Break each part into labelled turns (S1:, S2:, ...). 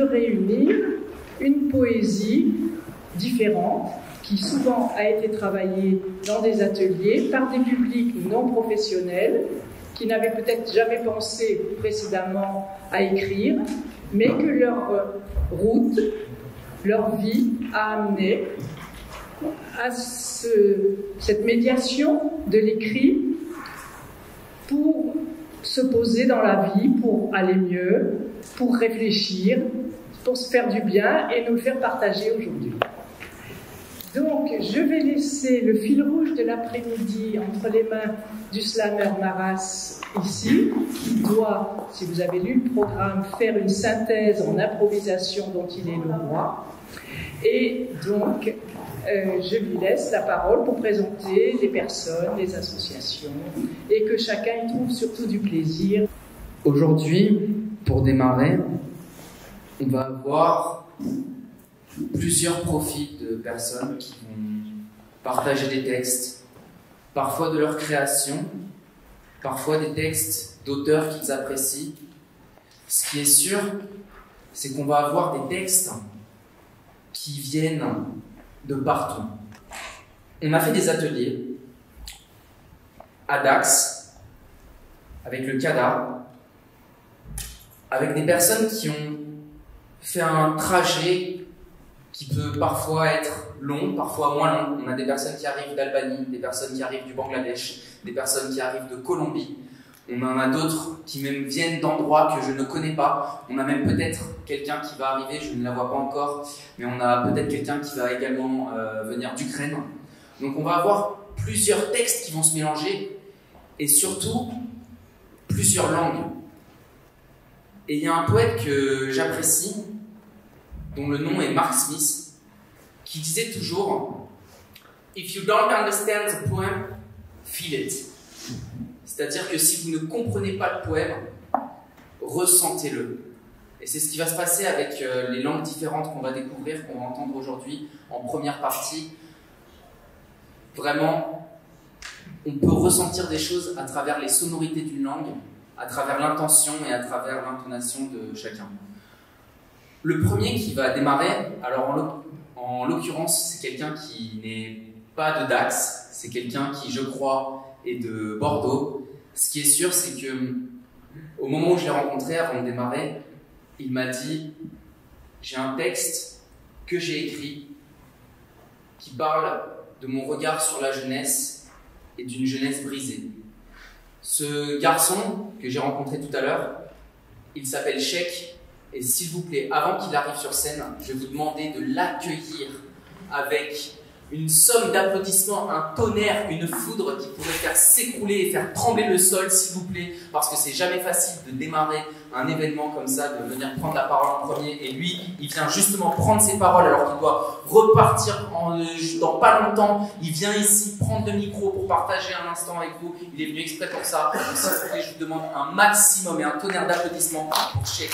S1: de réunir une poésie différente qui souvent a été travaillée dans des ateliers par des publics non professionnels qui n'avaient peut-être jamais pensé précédemment à écrire, mais que leur route, leur vie a amené à cette médiation de l'écrit pour se poser dans la vie, pour aller mieux, pour réfléchir, pour se faire du bien et nous le faire partager aujourd'hui. Donc, je vais laisser le fil rouge de l'après-midi entre les mains du slammer Maras ici, qui doit, si vous avez lu le programme, faire une synthèse en improvisation dont il est le roi. Et donc, euh, je lui laisse la parole pour présenter les personnes, les associations, et que chacun y trouve surtout du plaisir.
S2: Aujourd'hui, pour démarrer, on va avoir plusieurs profils de personnes qui vont partager des textes, parfois de leur création, parfois des textes d'auteurs qu'ils apprécient. Ce qui est sûr, c'est qu'on va avoir des textes qui viennent de partout. On a fait des ateliers à Dax, avec le CADA, avec des personnes qui ont fait un trajet qui peut parfois être long, parfois moins long. On a des personnes qui arrivent d'Albanie, des personnes qui arrivent du Bangladesh, des personnes qui arrivent de Colombie. On en a d'autres qui même viennent d'endroits que je ne connais pas. On a même peut-être quelqu'un qui va arriver, je ne la vois pas encore, mais on a peut-être quelqu'un qui va également euh, venir d'Ukraine. Donc on va avoir plusieurs textes qui vont se mélanger et surtout plusieurs langues. Et il y a un poète que j'apprécie, dont le nom est Mark Smith, qui disait toujours If you don't understand the poem, feel it. C'est-à-dire que si vous ne comprenez pas le poème, ressentez-le. Et c'est ce qui va se passer avec euh, les langues différentes qu'on va découvrir, qu'on va entendre aujourd'hui en première partie. Vraiment, on peut ressentir des choses à travers les sonorités d'une langue, à travers l'intention et à travers l'intonation de chacun. Le premier qui va démarrer, alors en l'occurrence, c'est quelqu'un qui n'est pas de Dax, c'est quelqu'un qui, je crois, est de Bordeaux. Ce qui est sûr, c'est que au moment où je l'ai rencontré, avant de démarrer, il m'a dit J'ai un texte que j'ai écrit qui parle de mon regard sur la jeunesse et d'une jeunesse brisée. Ce garçon que j'ai rencontré tout à l'heure, il s'appelle Sheikh. Et s'il vous plaît, avant qu'il arrive sur scène, je vais vous demander de l'accueillir avec une somme d'applaudissements, un tonnerre, une foudre qui pourrait faire s'écrouler et faire trembler le sol, s'il vous plaît, parce que c'est jamais facile de démarrer un événement comme ça, de venir prendre la parole en premier, et lui, il vient justement prendre ses paroles alors qu'il doit repartir dans pas longtemps, il vient ici prendre le micro pour partager un instant avec vous, il est venu exprès pour ça, donc s'il vous plaît, je vous demande un maximum et un tonnerre d'applaudissements pour Sheikh.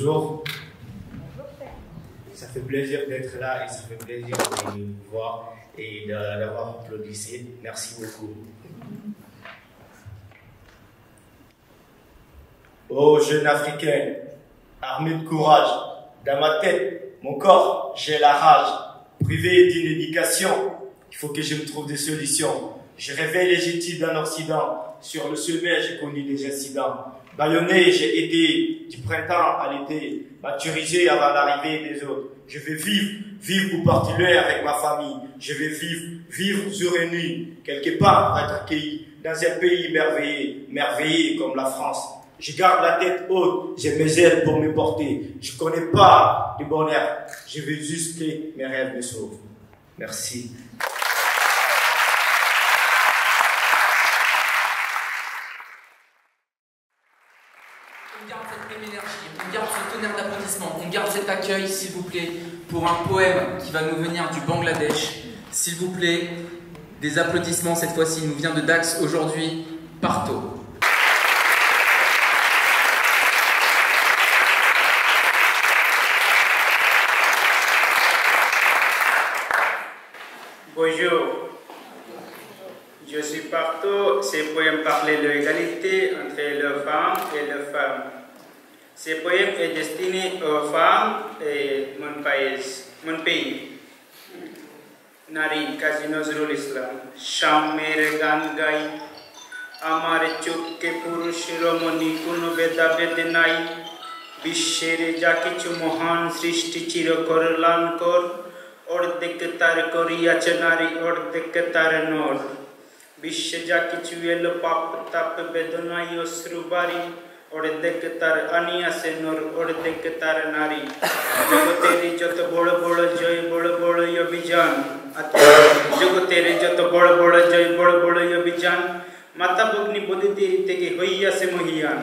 S3: Bonjour. Ça fait plaisir d'être là et ça fait plaisir de vous voir et d'avoir applaudi. Merci beaucoup. Oh jeune Africain, armé de courage, dans ma tête, mon corps, j'ai la rage. Privé d'une éducation, il faut que je me trouve des solutions. Je réveille légitime d'un Occident. Sur le sommet, j'ai connu des incidents. Bayonné, j'ai été du printemps à l'été, maturisé avant l'arrivée des autres. Je vais vivre, vivre pour partir avec ma famille. Je vais vivre, vivre jour et nuit, quelque part, être accueilli dans un pays merveilleux, merveilleux comme la France. Je garde la tête haute, j'ai mes ailes pour me porter. Je connais pas du bonheur, je veux juste que mes rêves me sauvent. Merci.
S2: accueil, s'il vous plaît, pour un poème qui va nous venir du Bangladesh. S'il vous plaît, des applaudissements cette fois-ci, nous vient de Dax aujourd'hui, Parto.
S4: Bonjour, je suis Parto, ces poèmes parlent de l'égalité entre les femmes et les femmes. Ces poèmes est destiné aux femmes et mon pays. Mon pays. Nari Kazi Nazrul Islam. Shammer গান গাই আমার চোখকে পুরুষ রমণী কোনো ভেদাভেদ নাই বিশ্বের যা কিছু মহান সৃষ্টি চির কর অর্ধেক তার করিয়াছে নারী অর্ধেক তার নর বিশ্বে যা কিছু এলো পাপ তাপ বেদনাই অশ্রু বাড়ি অর্ধেক তার আনিয়াছে নর অর্ধেক তার নারী। জগতের যত বড় বড় জয়, বড় বড় অভিযান। জগতের যত বড় বড় জয়, বড় বড় অভিযান। মাতা ভগ্নি বদিতে থেকে হইয়াছে মহিয়ান।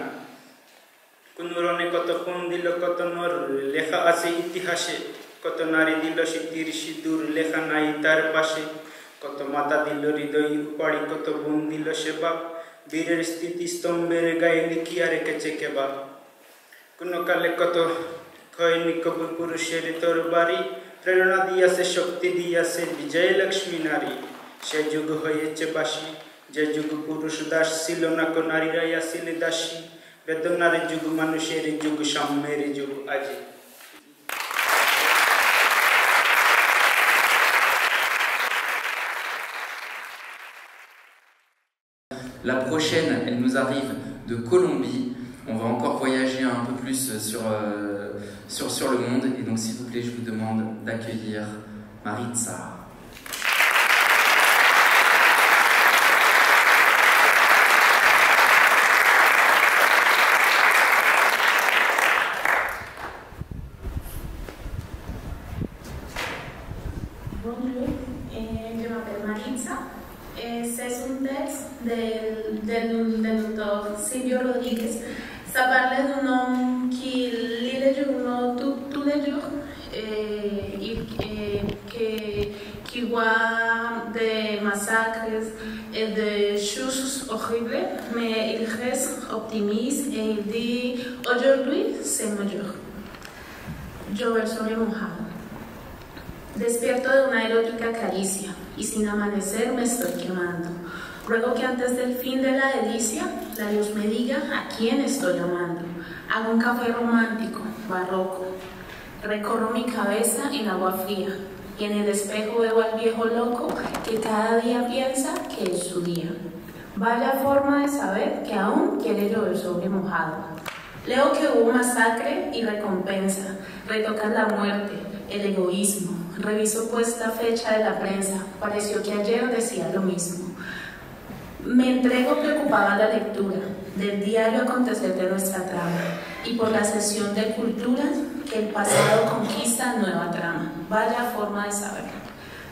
S4: কোন রণে কত কোন দিল, কত নর। লেখা আছে ইতিহাসে, কত নারী দিল সিদ্ধির সিঁদুর, লেখা নাই তার পাশে। কত মাতা দিল হৃদয়, উপাড়ি কত বোন দিল সেবা। বীরের স্থিতি স্তম্ভের গায়ে লিখিয়া রেখেছে কেবা কোন কালে কত খয়নি কবি পুরুষের তোর বাড়ি প্রেরণা দিয়াছে শক্তি দিয়াছে বিজয় লক্ষ্মী নারী সে যুগ হয়েছে বাসী যে যুগ পুরুষ দাস ছিল না কো নারীরাই আসিলে দাসী বেদনার যুগ মানুষের যুগ সাম্যের যুগ আজি
S2: La prochaine, elle nous arrive de Colombie. On va encore voyager un peu plus sur, euh, sur, sur le monde. Et donc, s'il vous plaît, je vous demande d'accueillir Maritza.
S5: Que antes del fin de la delicia la luz me diga a quién estoy amando. Hago un café romántico, barroco. Recorro mi cabeza en agua fría y en el espejo veo al viejo loco que cada día piensa que es su día. Vaya forma de saber que aún quiere llover sobre mojado. Leo que hubo masacre y recompensa, retocan la muerte, el egoísmo. Reviso pues la fecha de la prensa, pareció que ayer decía lo mismo. Me entrego preocupada a la lectura del diario acontecer de nuestra trama y por la sesión de cultura que el pasado conquista nueva trama. Vaya forma de saber.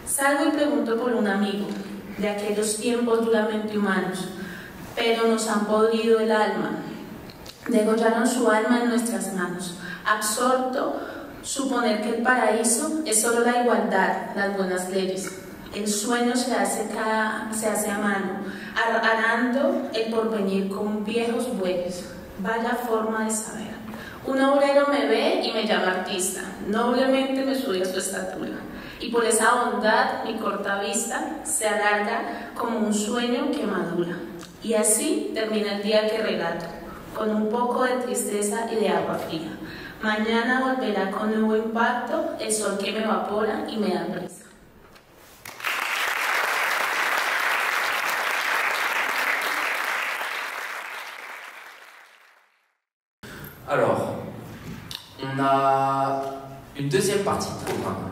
S5: Salgo y pregunto por un amigo de aquellos tiempos duramente humanos, pero nos han podrido el alma, degollaron su alma en nuestras manos. Absorto, suponer que el paraíso es solo la igualdad, las buenas leyes. El sueño se hace, cada, se hace a mano, ar- arando el porvenir con viejos bueyes. Vaya forma de saber. Un obrero me ve y me llama artista. Noblemente me sube a su estatura. Y por esa bondad mi corta vista se alarga como un sueño que madura. Y así termina el día que relato, con un poco de tristeza y de agua fría. Mañana volverá con nuevo impacto el sol que me evapora y me da prisa.
S2: A une deuxième partie de programme.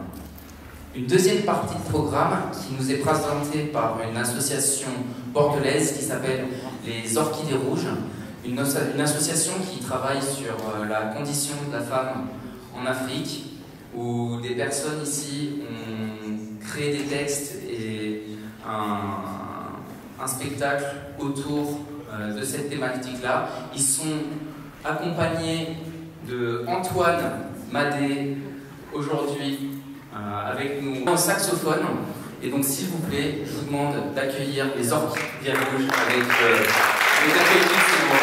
S2: Une deuxième partie de programme qui nous est présentée par une association bordelaise qui s'appelle les Orchidées Rouges, une, association qui travaille sur euh, la condition de la femme en Afrique, où des personnes ici ont créé des textes et un, un spectacle autour euh, de cette thématique-là. Ils sont accompagnés de Antoine Madé aujourd'hui euh, avec nous au saxophone. Et donc, s'il vous plaît, je vous demande d'accueillir les orchidées rouges avec euh, les applaudissements,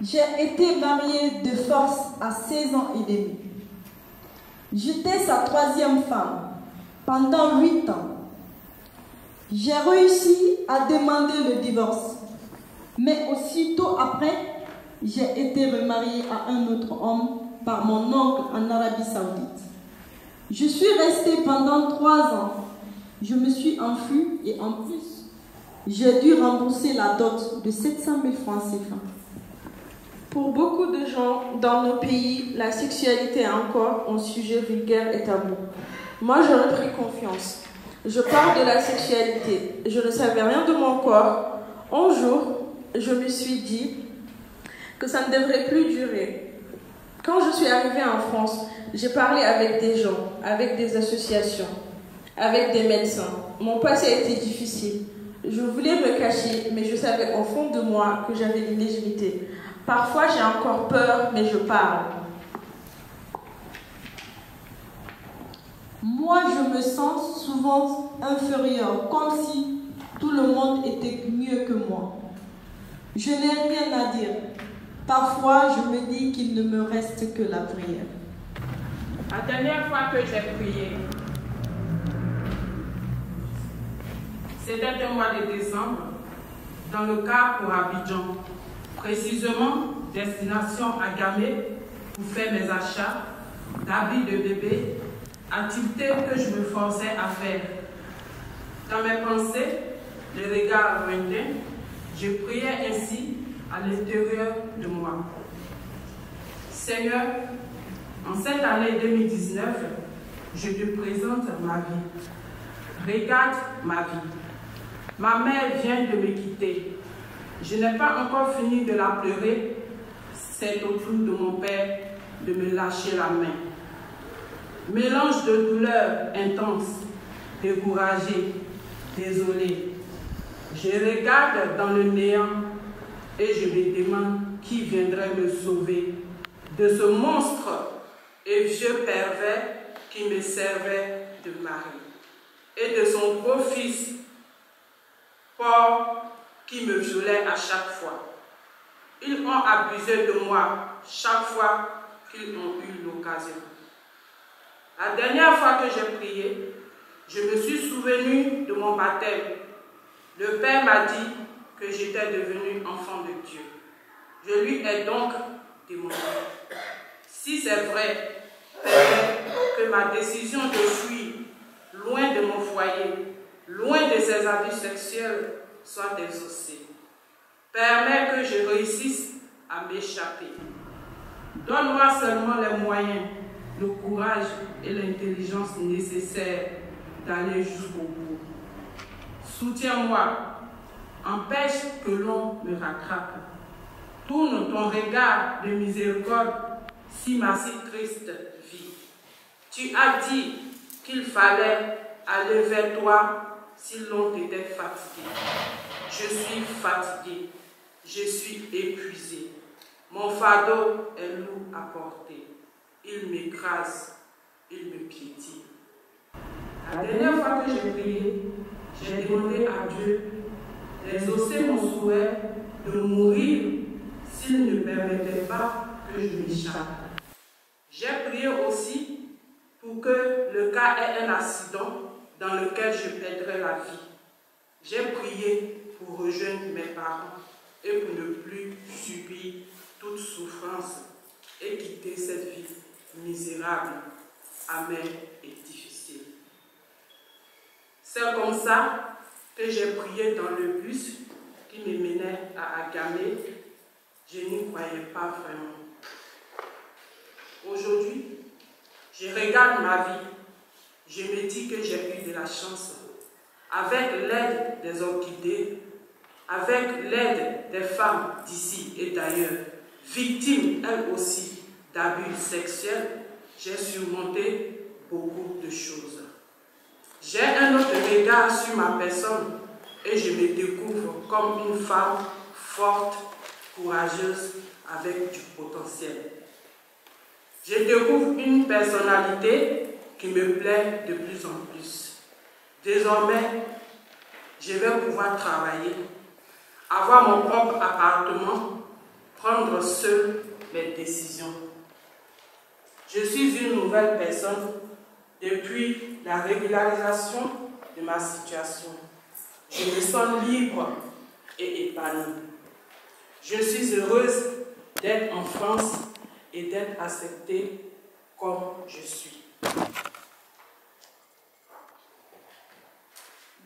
S6: J'ai été mariée de force à 16 ans et demi. J'étais sa troisième femme pendant 8 ans. J'ai réussi à demander le divorce, mais aussitôt après, j'ai été remariée à un autre homme par mon oncle en Arabie Saoudite. Je suis restée pendant trois ans. Je me suis enfuie et en plus, j'ai dû rembourser la dot de 700 000 francs CFA.
S7: Pour beaucoup de gens dans nos pays, la sexualité est encore un sujet vulgaire et tabou.
S6: Moi, j'ai repris confiance. Je parle de la sexualité. Je ne savais rien de mon corps. Un jour, je me suis dit que ça ne devrait plus durer. Quand je suis arrivée en France, j'ai parlé avec des gens, avec des associations, avec des médecins. Mon passé a été difficile. Je voulais me cacher, mais je savais au fond de moi que j'avais une légitimité. Parfois, j'ai encore peur, mais je parle.
S8: Moi, je me sens souvent inférieure, comme si tout le monde était mieux que moi. Je n'ai rien à dire. Parfois, je me dis qu'il ne me reste que la prière.
S9: La dernière fois que j'ai prié, c'était au mois de décembre, dans le cas pour Abidjan, précisément destination à Gamé pour faire mes achats d'habits de bébé, activité que je me forçais à faire. Dans mes pensées, les regards lointains, je priais ainsi à l'intérieur de moi. Seigneur, en cette année 2019, je te présente ma vie. Regarde ma vie. Ma mère vient de me quitter. Je n'ai pas encore fini de la pleurer. C'est au tour de mon père de me lâcher la main. Mélange de douleur intense, découragé, désolé. Je regarde dans le néant et je me demande qui viendrait me sauver de ce monstre et vieux pervers qui me servait de mari et de son beau-fils, Paul, qui me violait à chaque fois. Ils ont abusé de moi chaque fois qu'ils ont eu l'occasion. La dernière fois que j'ai prié, je me suis souvenu de mon baptême. Le Père m'a dit que j'étais devenu enfant de Dieu. Je lui ai donc demandé, si c'est vrai, Père, que ma décision de fuir loin de mon foyer, loin de ces abus sexuels, soit exaucée. Permets que je réussisse à m'échapper. Donne-moi seulement les moyens, le courage et l'intelligence nécessaires d'aller jusqu'au bout. Soutiens-moi, empêche que l'on me rattrape. Tourne ton regard de miséricorde si ma si triste vie. Tu as dit qu'il fallait aller vers toi si l'on était fatigué. Je suis fatigué, je suis épuisé. Mon fardeau est lourd à porter. Il m'écrase, il me piétine. La dernière fois que j'ai prié, j'ai demandé à Dieu d'exaucer mon souhait de mourir s'il ne permettait pas que je m'échappe. J'ai prié aussi pour que le cas ait un accident dans lequel je perdrai la vie. J'ai prié pour rejoindre mes parents et pour ne plus subir toute souffrance et quitter cette vie misérable, amère et difficile. C'est comme ça que j'ai prié dans le bus qui me menait à Agamé. Je n'y croyais pas vraiment. Aujourd'hui, je regarde ma vie. Je me dis que j'ai eu de la chance. Avec l'aide des orchidées, avec l'aide des femmes d'ici et d'ailleurs, victimes elles aussi d'abus sexuels, j'ai surmonté beaucoup de choses. J'ai un autre regard sur ma personne et je me découvre comme une femme forte, courageuse, avec du potentiel. Je découvre une personnalité me plaît de plus en plus. Désormais, je vais pouvoir travailler, avoir mon propre appartement, prendre seul mes décisions. Je suis une nouvelle personne depuis la régularisation de ma situation. Je me sens libre et épanouie. Je suis heureuse d'être en France et d'être acceptée comme je suis.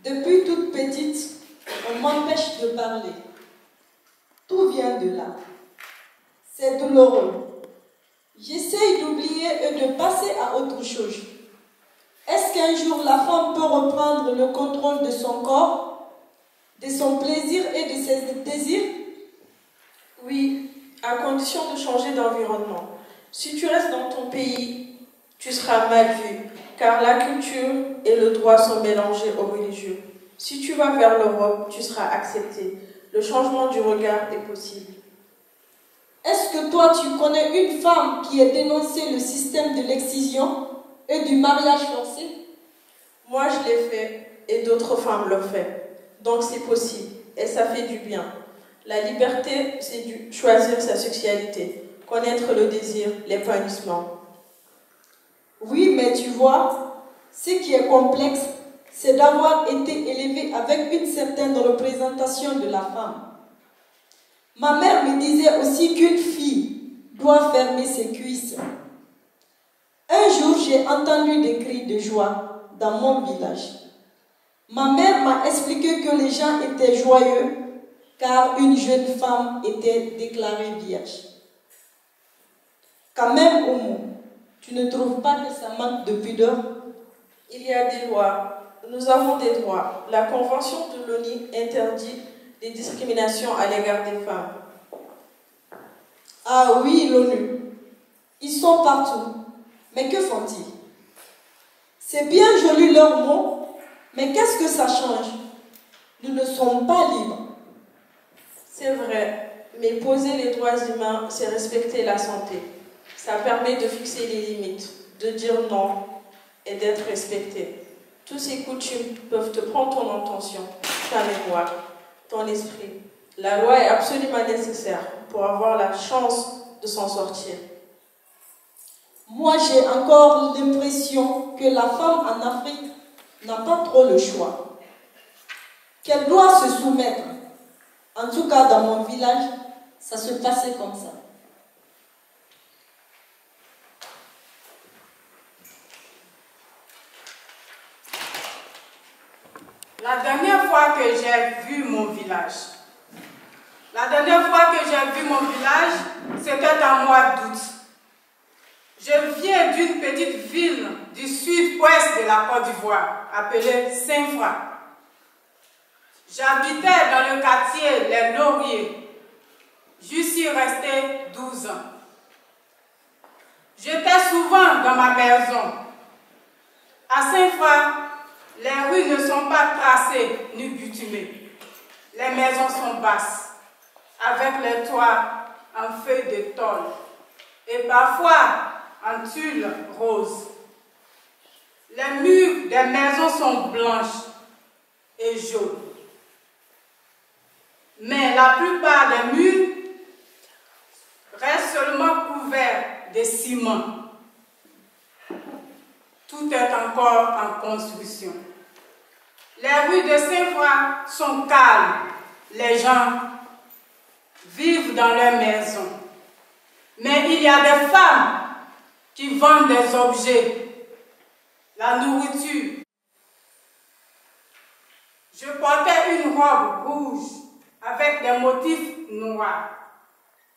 S8: Depuis toute petite, on m'empêche de parler. Tout vient de là. C'est douloureux. J'essaye d'oublier et de passer à autre chose. Est-ce
S6: qu'un jour la femme peut reprendre le contrôle de son corps, de son plaisir et de ses désirs?
S10: Oui, à condition de changer d'environnement. Si tu restes dans ton pays, tu seras mal vu, car la culture et le droit sont mélangés aux religieux. Si tu vas vers l'Europe, tu seras accepté. Le changement du regard est possible.
S6: Est-ce que toi, tu connais une femme qui ait dénoncé le système de l'excision et du mariage forcé?
S10: Moi, je l'ai fait et d'autres femmes l'ont fait. Donc c'est possible et ça fait du bien. La liberté, c'est de choisir sa sexualité, connaître le désir, l'épanouissement.
S6: Oui, mais tu vois, ce qui est complexe, c'est d'avoir été élevé avec une certaine représentation de la femme. Ma mère me disait aussi qu'une fille doit fermer ses cuisses. Un jour, j'ai entendu des cris de joie dans mon village. Ma mère m'a expliqué que les gens étaient joyeux car une jeune femme était déclarée vierge. Quand même, Omo, tu ne trouves pas que ça manque de pudeur?
S10: Il y a des lois. Nous avons des droits. La Convention de l'ONU interdit les discriminations à l'égard des femmes.
S6: Ah oui, l'ONU. Ils sont partout. Mais que font-ils? C'est bien joli leurs mots, mais qu'est-ce que ça change? Nous ne sommes pas libres.
S10: C'est vrai, mais poser les droits humains, c'est respecter la santé. Ça permet de fixer les limites, de dire non et d'être respecté. Tous ces coutumes peuvent te prendre ton intention, ta mémoire, ton esprit. La loi est absolument nécessaire pour avoir la chance de s'en sortir.
S6: Moi, j'ai encore l'impression que la femme en Afrique n'a pas trop le choix. Qu'elle doit se soumettre. En tout cas, dans mon village, ça se passait comme ça.
S11: La dernière fois j'ai vu mon village, la dernière fois que j'ai vu mon village, c'était en mois d'août. Je viens d'une petite ville du sud-ouest de la Côte d'Ivoire, appelée Saint-Froid. J'habitais dans le quartier Les Lauriers. J'y suis restée 12 ans. J'étais souvent dans ma maison. À Saint-Froid, les rues ne sont pas tracées ni bitumées. Les maisons sont basses, avec les toits en feuilles de tôle et parfois en tulle rose. Les murs des maisons sont blanches et jaunes. Mais la plupart des murs restent seulement couverts de ciment. Tout est encore en construction. Les rues de Saint-Foy sont calmes. Les gens vivent dans leurs maisons. Mais il y a des femmes qui vendent des objets, la nourriture. Je portais une robe rouge avec des motifs noirs.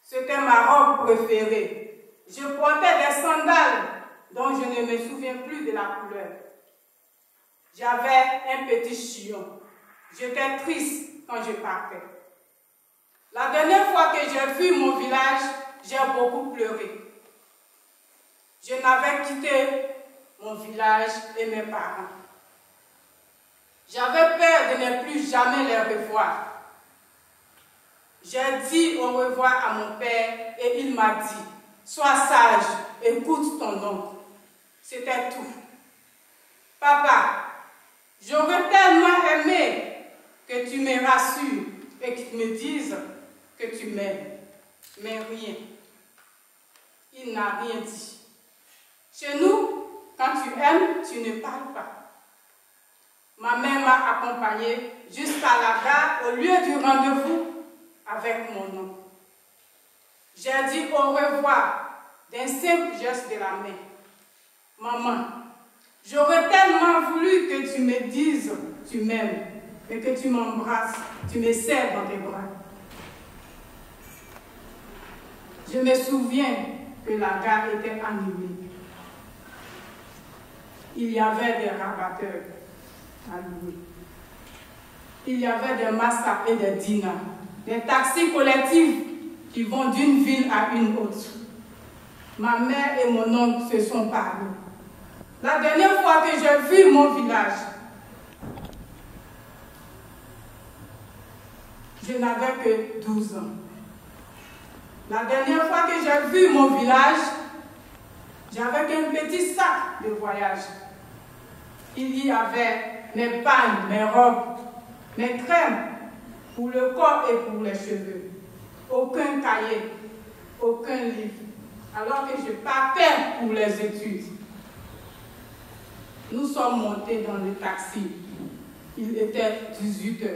S11: C'était ma robe préférée. Je portais des sandales dont je ne me souviens plus de la couleur. J'avais un petit chion. J'étais triste quand je partais. La dernière fois que j'ai vu mon village, j'ai beaucoup pleuré. Je n'avais quitté mon village et mes parents. J'avais peur de ne plus jamais les revoir. J'ai dit au revoir à mon père et il m'a dit, sois sage, écoute ton oncle. C'était tout. Papa, j'aurais tellement aimé que tu me rassures et que tu me dises que tu m'aimes. Mais rien. Il n'a rien dit. Chez nous, quand tu aimes, tu ne parles pas. Ma mère m'a accompagnée jusqu'à la gare au lieu du rendez-vous avec mon oncle. J'ai dit au revoir d'un simple geste de la main. Maman, j'aurais tellement voulu que tu me dises tu m'aimes et que tu m'embrasses, tu me serres dans tes bras. Je me souviens que la gare était animée. il y avait des rabatteurs à. Il y avait des Mazda et des Dina, des taxis collectifs qui vont d'une ville à une autre. Ma mère et mon oncle se sont parlé. La dernière fois que j'ai vu mon village, je n'avais que 12 ans. La dernière fois que j'ai vu mon village, j'avais qu'un petit sac de voyage. Il y avait mes pannes, mes robes, mes crèmes pour le corps et pour les cheveux. Aucun cahier, aucun livre. Alors que je partais pour les études. Nous sommes montés dans le taxi. Il était 18 heures.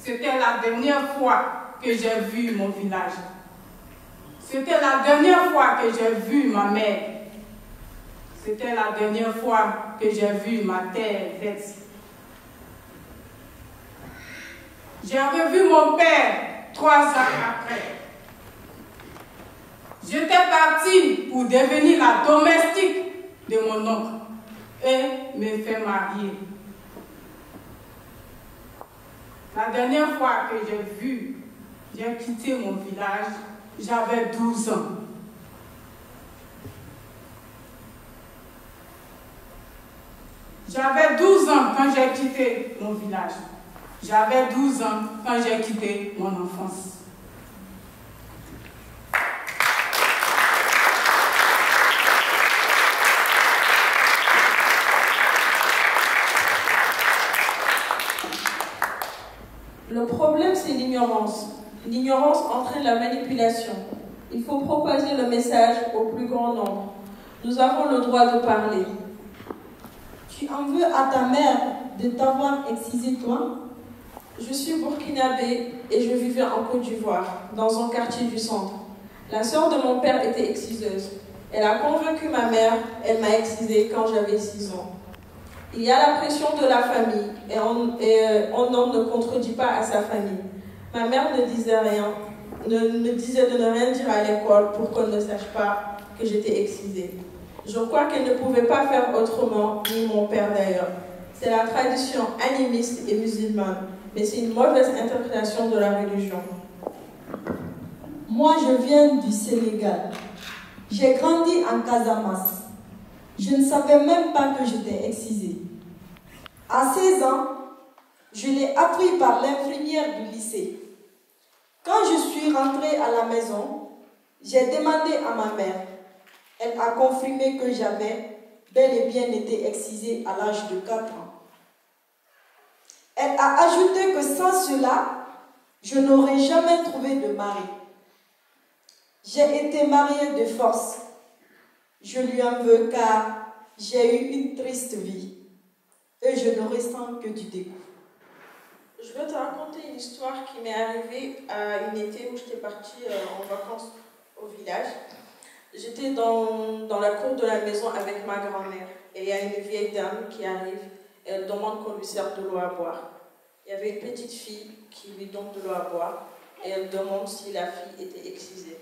S11: C'était la dernière fois que j'ai vu mon village. C'était la dernière fois que j'ai vu ma mère. C'était la dernière fois que j'ai vu ma terre verte. J'ai revu mon père trois ans après. J'étais partie pour devenir la domestique de mon oncle et me faire marier. La dernière fois que j'ai vu, j'ai quitté mon village, j'avais 12 ans. J'avais 12 ans quand j'ai quitté mon village. J'avais 12 ans quand j'ai quitté mon enfance.
S6: Le problème, c'est l'ignorance. L'ignorance entraîne la manipulation. Il faut propager le message au plus grand nombre. Nous avons le droit de parler.
S12: Tu en veux à ta mère de t'avoir excisé toi?
S6: Je suis burkinabé et je vivais en Côte d'Ivoire, dans un quartier du centre. La sœur de mon père était exciseuse. Elle a convaincu ma mère, elle m'a excisé quand j'avais 6 ans. Il y a la pression de la famille et on, euh, ne contredit pas à sa famille. Ma mère ne disait rien, ne, disait de ne rien dire à l'école pour qu'on ne sache pas que j'étais excisée. Je crois qu'elle ne pouvait pas faire autrement, ni mon père d'ailleurs. C'est la tradition animiste et musulmane, mais c'est une mauvaise interprétation de la religion.
S12: Moi, je viens du Sénégal. J'ai grandi en Casamance. Je ne savais même pas que j'étais excisée. À 16 ans, je l'ai appris par l'infirmière du lycée. Quand je suis rentrée à la maison, j'ai demandé à ma mère. Elle a confirmé que j'avais bel et bien été excisée à l'âge de 4 ans. Elle a ajouté que sans cela, je n'aurais jamais trouvé de mari. J'ai été mariée de force. Je lui en veux car j'ai eu une triste vie et je ne ressens que du dégoût.
S6: Je vais te raconter une histoire qui m'est arrivée à une été où j'étais partie euh, en vacances au village. J'étais dans, dans la cour de la maison avec ma grand-mère et il y a une vieille dame qui arrive et elle demande qu'on lui serve de l'eau à boire. Il y avait une petite fille qui lui donne de l'eau à boire et elle demande si la fille était excisée.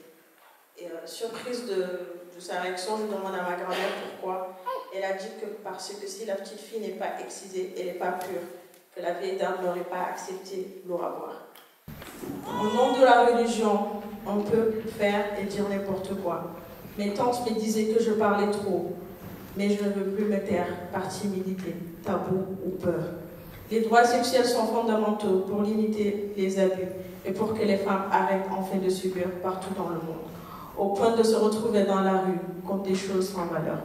S6: Surprise de, sa réaction, je demande à ma grand-mère pourquoi. Elle a dit que parce que si la petite fille n'est pas excisée, elle n'est pas pure, que la vieille dame n'aurait pas accepté l'eau à. Au nom de la religion, on peut faire et dire n'importe quoi. Mes tantes me disaient que je parlais trop, mais je ne veux plus me taire par timidité, tabou ou peur. Les droits sexuels sont fondamentaux pour limiter les abus et pour que les femmes arrêtent enfin de subir partout dans le monde, au point de se retrouver dans la rue contre des choses sans valeur.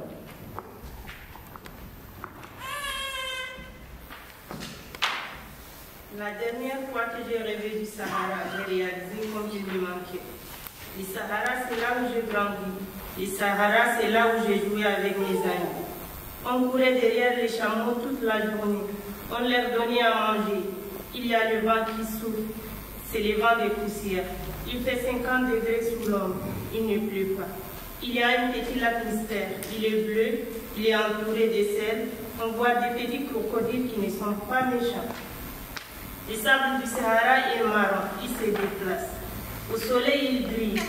S13: La dernière fois que j'ai rêvé du Sahara, j'ai réalisé comme je lui manquais. Le Sahara, c'est là où j'ai grandi. Le Sahara, c'est là où j'ai joué avec mes amis. On courait derrière les chameaux toute la journée. On leur donnait à manger. Il y a le vent qui souffle. C'est le vent des poussières. Il fait 50 degrés sous l'homme. Il ne pleut pas. Il y a un petit lac mystère. Il est bleu. Il est entouré de sel. On voit des petits crocodiles qui ne sont pas méchants. Le sable du Sahara est marron. Il se déplace. Au soleil, il brille.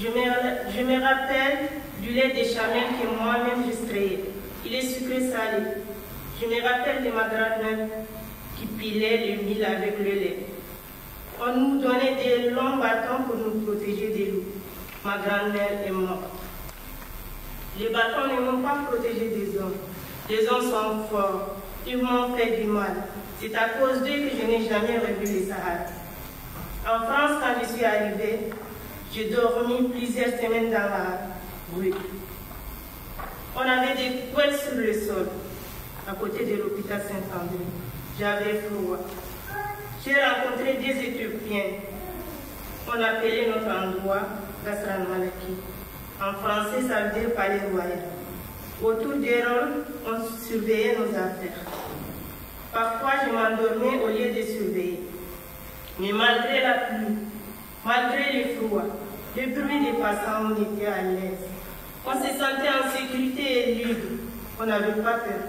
S13: Je me, rappelle du lait des chamelles que moi-même j'extrayais. Il est sucré salé. Je me rappelle de ma qui pilait le mil avec le lait. On nous donnait des longs bâtons pour nous protéger des loups. Ma grand-mère est morte. Les bâtons ne m'ont pas protégé des hommes. Les hommes sont forts. Ils m'ont fait du mal. C'est à cause d'eux que je n'ai jamais revu les Sahara. En France, quand je suis arrivée, j'ai dormi plusieurs semaines dans la rue. On avait des couettes sur le sol, à côté de l'hôpital Saint-André. J'avais froid. J'ai rencontré des Éthiopiens. On appelait notre endroit En français, ça veut dire palais royal. Autour des rôles, on surveillait nos affaires. Parfois, je m'endormais au lieu de surveiller. Mais malgré la pluie, malgré les froids, le bruit des passants, on était à l'aise. On se sentait en sécurité et libre. On n'avait pas peur.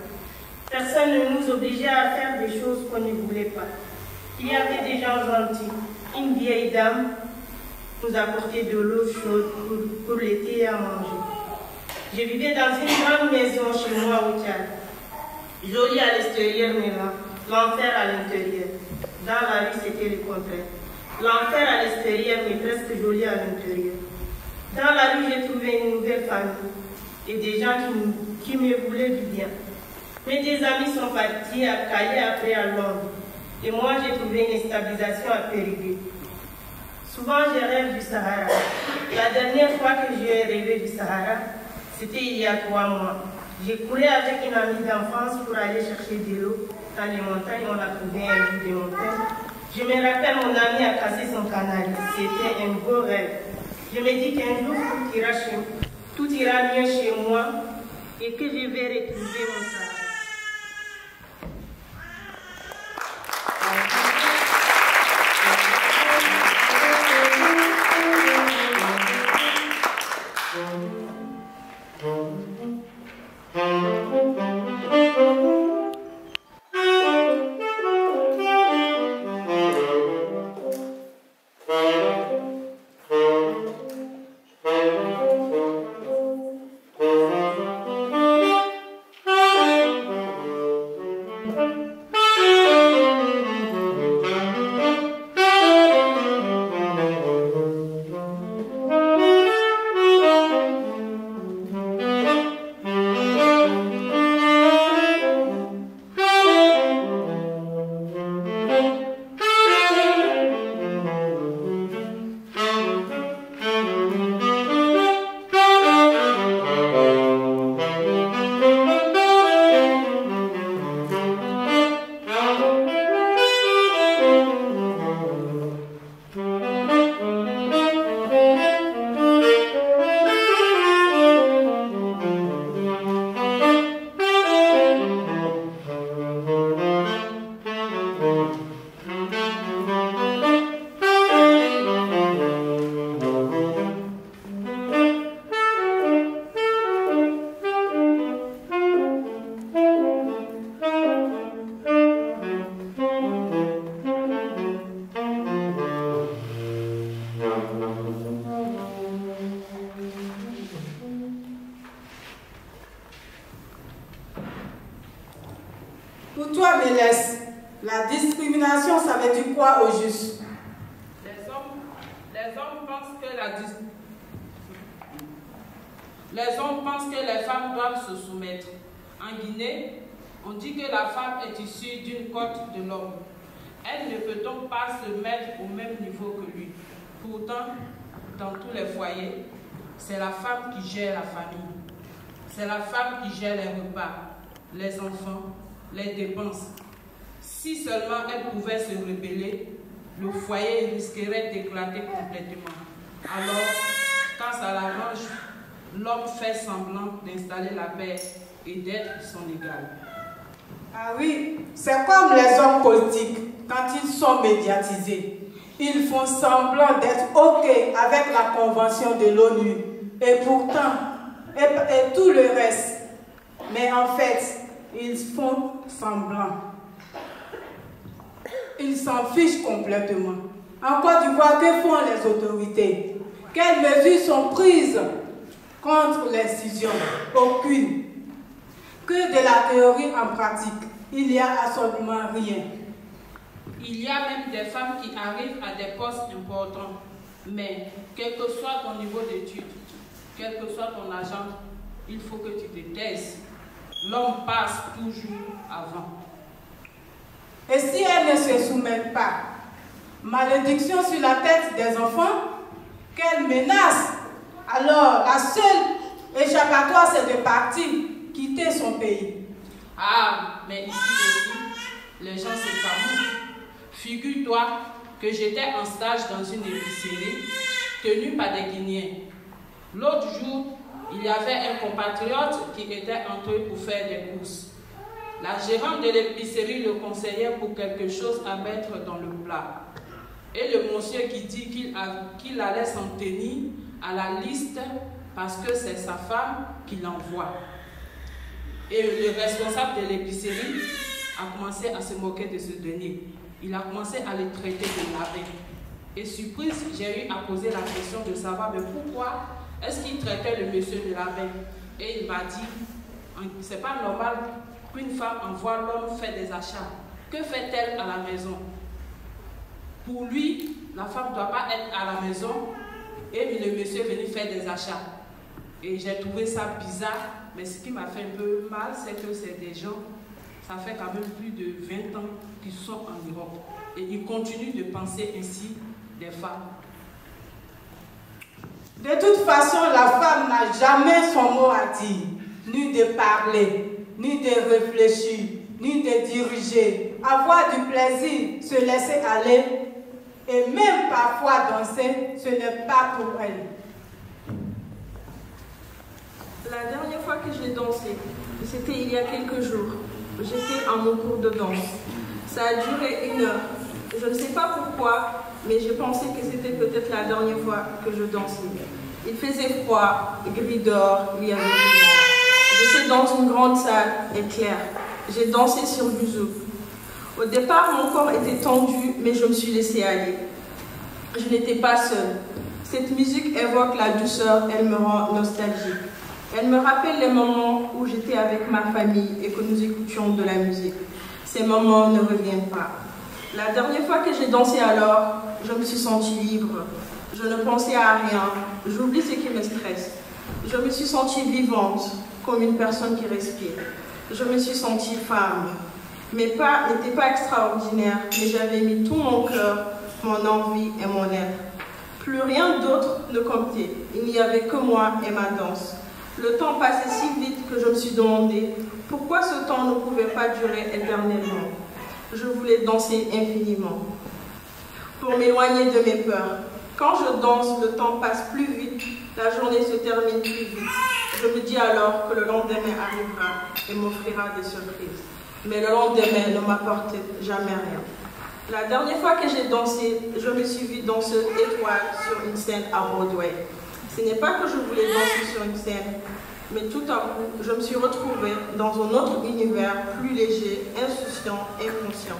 S13: Personne ne nous obligeait à faire des choses qu'on ne voulait pas. Il y avait des gens gentils. Une vieille dame nous apportait de l'eau chaude pour, pour l'été à manger. Je vivais dans une grande maison chez moi au Tchad. Jolie à l'extérieur, mais l'enfer à l'intérieur. Dans la rue, c'était le contraire. L'enfer à l'extérieur, mais presque joli à l'intérieur. Dans la rue, j'ai trouvé une nouvelle famille et des gens qui, me voulaient du bien. Mais des amis sont partis à Calais après à Londres. Et moi, j'ai trouvé une stabilisation à Périgueux. Souvent, je rêve du Sahara. La dernière fois que j'ai rêvé du Sahara, c'était il y a trois mois. J'ai couru avec une amie d'enfance pour aller chercher de l'eau dans les montagnes. On a trouvé un bout de montagne. Je me rappelle, mon ami a cassé son canal. C'était un beau rêve. Je me dis qu'un jour, tout ira, chez, tout ira chez moi et que je vais retrouver mon Sahara.
S11: La
S9: paix et d'être son égal.
S11: Ah oui, c'est comme les hommes politiques quand ils sont médiatisés. Ils font semblant d'être OK avec la convention de l'ONU et pourtant, et, et tout le reste. Mais en fait, ils font semblant. Ils s'en fichent complètement. En Côte d'Ivoire, que font les autorités? Quelles mesures sont prises? Contre l'excision Aucune. Que de la théorie en pratique. Il n'y a absolument rien.
S9: Il y a même des femmes qui arrivent à des postes importants. Mais quel que soit ton niveau d'études, quel que soit ton agent, il faut que tu te taises. L'homme passe toujours avant.
S11: Et si elles ne se soumettent pas, malédiction sur la tête des enfants, quelle menace Alors, la seule échappatoire, c'est de partir, quitter son pays.
S9: Ah, mais ici aussi, les gens se camouflent. Figure-toi que j'étais en stage dans une épicerie tenue par des Guinéens. L'autre jour, il y avait un compatriote qui était entré pour faire des courses. La gérante de l'épicerie le conseillait pour quelque chose à mettre dans le plat. Et le monsieur qui dit qu'il allait s'en tenir à la liste parce que c'est sa femme qui l'envoie. Et le responsable de l'épicerie a commencé à se moquer de ce dernier. Il a commencé à le traiter de labé. Et surprise, j'ai eu à poser la question de savoir mais pourquoi est-ce qu'il traitait le monsieur de labé. Et il m'a dit, c'est pas normal qu'une femme envoie l'homme faire des achats. Que fait-elle à la maison? Pour lui, la femme ne doit pas être à la maison et le monsieur est venu faire des achats. Et j'ai trouvé ça bizarre, mais ce qui m'a fait un peu mal, c'est que c'est des gens, ça fait quand même plus de 20 ans qu'ils sont en Europe. Et ils continuent de penser ainsi des femmes.
S11: De toute façon, la femme n'a jamais son mot à dire, ni de parler, ni de réfléchir, ni de diriger. Avoir du plaisir, se laisser aller et même parfois danser, ce n'est pas pour elle.
S6: La dernière fois que j'ai dansé, c'était il y a quelques jours. J'étais à mon cours de danse. Ça a duré une heure. Je ne sais pas pourquoi, mais j'ai pensé que c'était peut-être la dernière fois que je dansais. Il faisait froid, gris d'or, il y avait. J'étais dans une grande salle éclair. J'ai dansé sur du zouk. Au départ, mon corps était tendu, mais je me suis laissée aller. Je n'étais pas seule. Cette musique évoque la douceur, elle me rend nostalgique. Elle me rappelle les moments où j'étais avec ma famille et que nous écoutions de la musique. Ces moments ne reviennent pas. La dernière fois que j'ai dansé alors, je me suis sentie libre. Je ne pensais à rien. J'oublie ce qui me stresse. Je me suis sentie vivante, comme une personne qui respire. Je me suis sentie femme. Mes pas n'étaient pas extraordinaires, mais j'avais mis tout mon cœur, mon envie et mon être. Plus rien d'autre ne comptait. Il n'y avait que moi et ma danse. Le temps passait si vite que je me suis demandé pourquoi ce temps ne pouvait pas durer éternellement. Je voulais danser infiniment pour m'éloigner de mes peurs. Quand je danse, le temps passe plus vite, la journée se termine plus vite. Je me dis alors que le lendemain arrivera et m'offrira des surprises. Mais le lendemain ne m'apporte jamais rien. La dernière fois que j'ai dansé, je me suis vue danseuse étoile sur une scène à Broadway. Ce n'est pas que je voulais danser sur une scène, mais tout à coup, je me suis retrouvée dans un autre univers plus léger, insouciant, inconscient.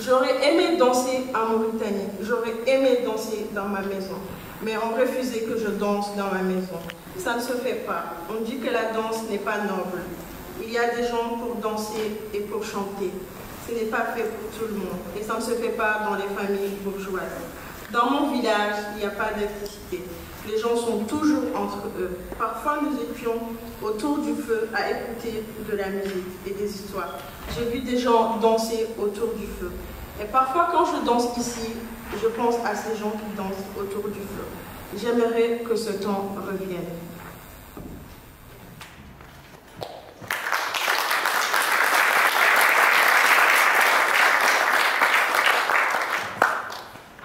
S6: J'aurais aimé danser à Mauritanie, j'aurais aimé danser dans ma maison, mais on refusait que je danse dans ma maison. Ça ne se fait pas. On dit que la danse n'est pas noble. Il y a des gens pour danser et pour chanter. Ce n'est pas fait pour tout le monde et ça ne se fait pas dans les familles bourgeoises. Dans mon village, il n'y a pas d'électricité. Les gens sont toujours entre eux. Parfois, nous étions autour du feu à écouter de la musique et des histoires. J'ai vu des gens danser autour du feu. Et parfois, quand je danse ici, je pense à ces gens qui dansent autour du feu. J'aimerais que ce temps revienne.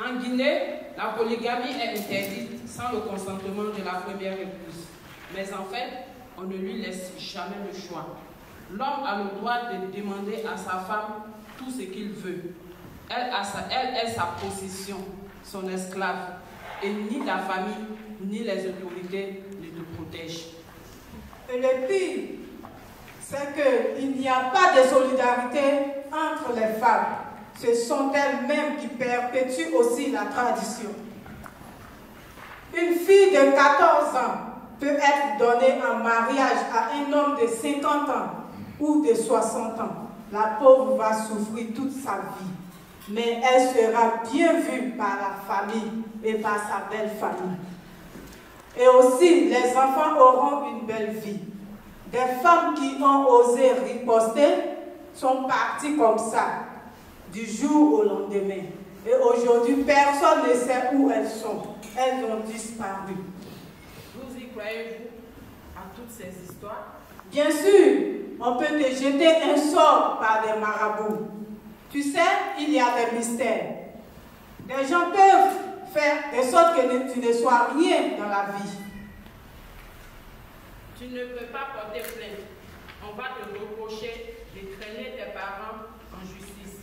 S9: En Guinée, la polygamie est interdite le consentement de la première épouse. Mais en fait, on ne lui laisse jamais le choix. L'homme a le droit de demander à sa femme tout ce qu'il veut. Elle, a sa, elle est sa possession, son esclave. Et ni ta famille, ni les autorités ne te protègent.
S11: Et le pire, c'est qu'il n'y a pas de solidarité entre les femmes. Ce sont elles-mêmes qui perpétuent aussi la tradition. Une fille de 14 ans peut être donnée en mariage à un homme de 50 ans ou de 60 ans. La pauvre va souffrir toute sa vie, mais elle sera bien vue par la famille et par sa belle famille. Et aussi, les enfants auront une belle vie. Des femmes qui ont osé riposter sont parties comme ça, du jour au lendemain. Et aujourd'hui, personne ne sait où elles sont. Elles ont disparu.
S9: Vous y croyez-vous à toutes ces histoires?
S11: Bien sûr, on peut te jeter un sort par des marabouts. Tu sais, il y a des mystères. Des gens peuvent faire de sorte que tu ne sois rien dans la vie.
S9: Tu ne peux pas porter plainte. On va te reprocher de traîner tes parents en justice,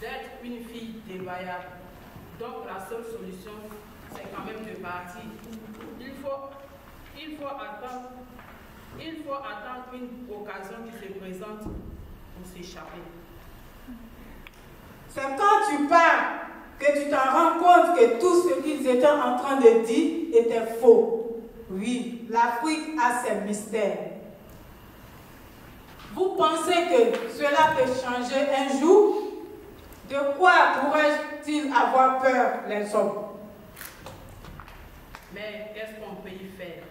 S9: d'être une fille déloyale. Donc la seule solution, quand même de partir. Il faut, attendre, une occasion qui se présente pour s'échapper.
S11: C'est quand tu pars que tu t'en rends compte que tout ce qu'ils étaient en train de dire était faux. Oui, l'Afrique a ses mystères. Vous pensez que cela peut changer un jour? De quoi pourraient-ils avoir peur, les hommes?
S9: Mais qu'est-ce qu'on peut y faire?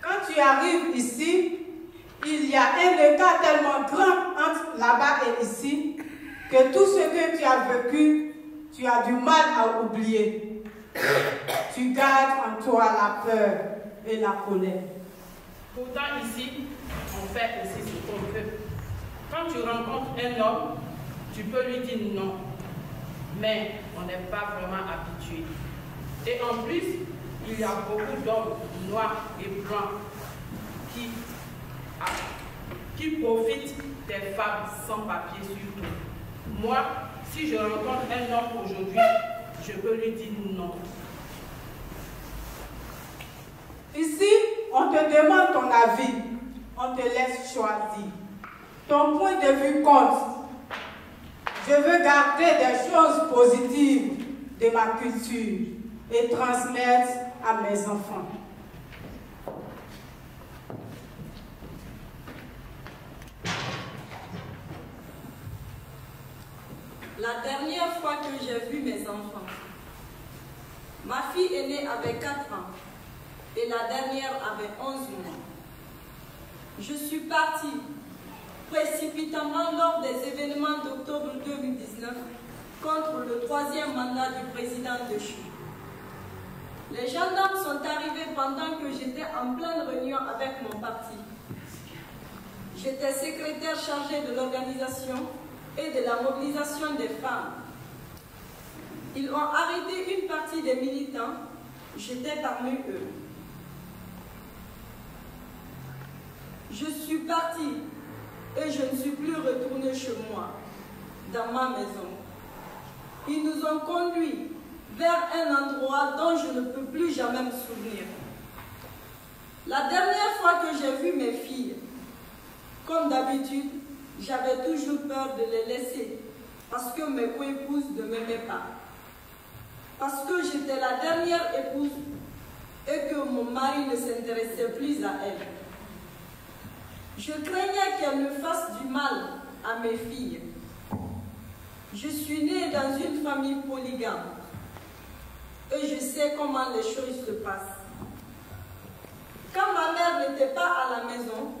S11: Quand tu arrives ici, il y a un écart tellement grand entre là-bas et ici que tout ce que tu as vécu, tu as du mal à oublier. Tu gardes en toi la peur et la colère.
S9: Pourtant ici, on fait aussi ce qu'on veut. Quand tu rencontres un homme, tu peux lui dire non, mais on n'est pas vraiment habitué. Et en plus, il y a beaucoup d'hommes noirs et blancs qui, qui profitent des femmes sans papier surtout. Moi, si je rencontre un homme aujourd'hui, je peux lui dire non.
S11: Ici, on te demande ton avis, on te laisse choisir. Ton point de vue compte. Je veux garder des choses positives de ma culture et transmettre à mes enfants.
S6: La dernière fois que j'ai vu mes enfants, ma fille aînée avait 4 ans et la dernière avait 11 mois. Je suis partie précipitamment lors des événements d'octobre 2019 contre le troisième mandat du président de Chou. Les gendarmes sont arrivés pendant que j'étais en pleine réunion avec mon parti. J'étais secrétaire chargée de l'organisation et de la mobilisation des femmes. Ils ont arrêté une partie des militants. J'étais parmi eux. Je suis partie et je ne suis plus retournée chez moi, dans ma maison. Ils nous ont conduits vers un endroit dont je ne peux plus jamais me souvenir. La dernière fois que j'ai vu mes filles, comme d'habitude, j'avais toujours peur de les laisser parce que mes co-épouses ne m'aimaient pas. Parce que j'étais la dernière épouse et que mon mari ne s'intéressait plus à elle. Je craignais qu'elle me fasse du mal à mes filles. Je suis née dans une famille polygame je sais comment les choses se passent. Quand ma mère n'était pas à la maison,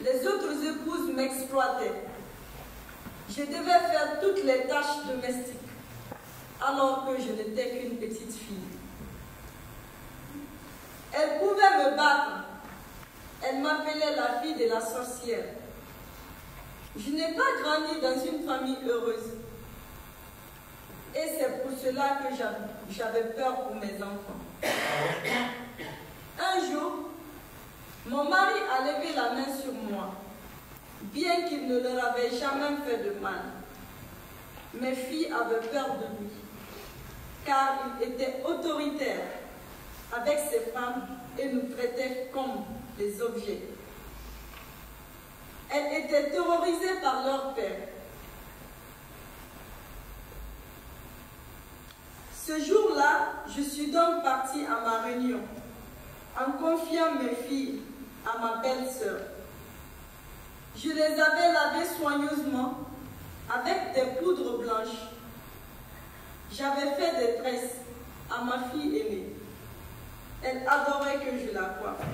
S6: les autres épouses m'exploitaient. Je devais faire toutes les tâches domestiques alors que je n'étais qu'une petite fille. Elle pouvait me battre. Elle m'appelait la fille de la sorcière. Je n'ai pas grandi dans une famille heureuse. Et c'est pour cela que j'avais peur pour mes enfants. Un jour, mon mari a levé la main sur moi, bien qu'il ne leur avait jamais fait de mal. Mes filles avaient peur de lui, car il était autoritaire avec ses femmes et nous traitait comme des objets. Elles étaient terrorisées par leur père. Ce jour-là, je suis donc partie à ma réunion en confiant mes filles à ma belle-sœur. Je les avais lavées soigneusement avec des poudres blanches. J'avais fait des tresses à ma fille aînée. Elle adorait que je la coiffe.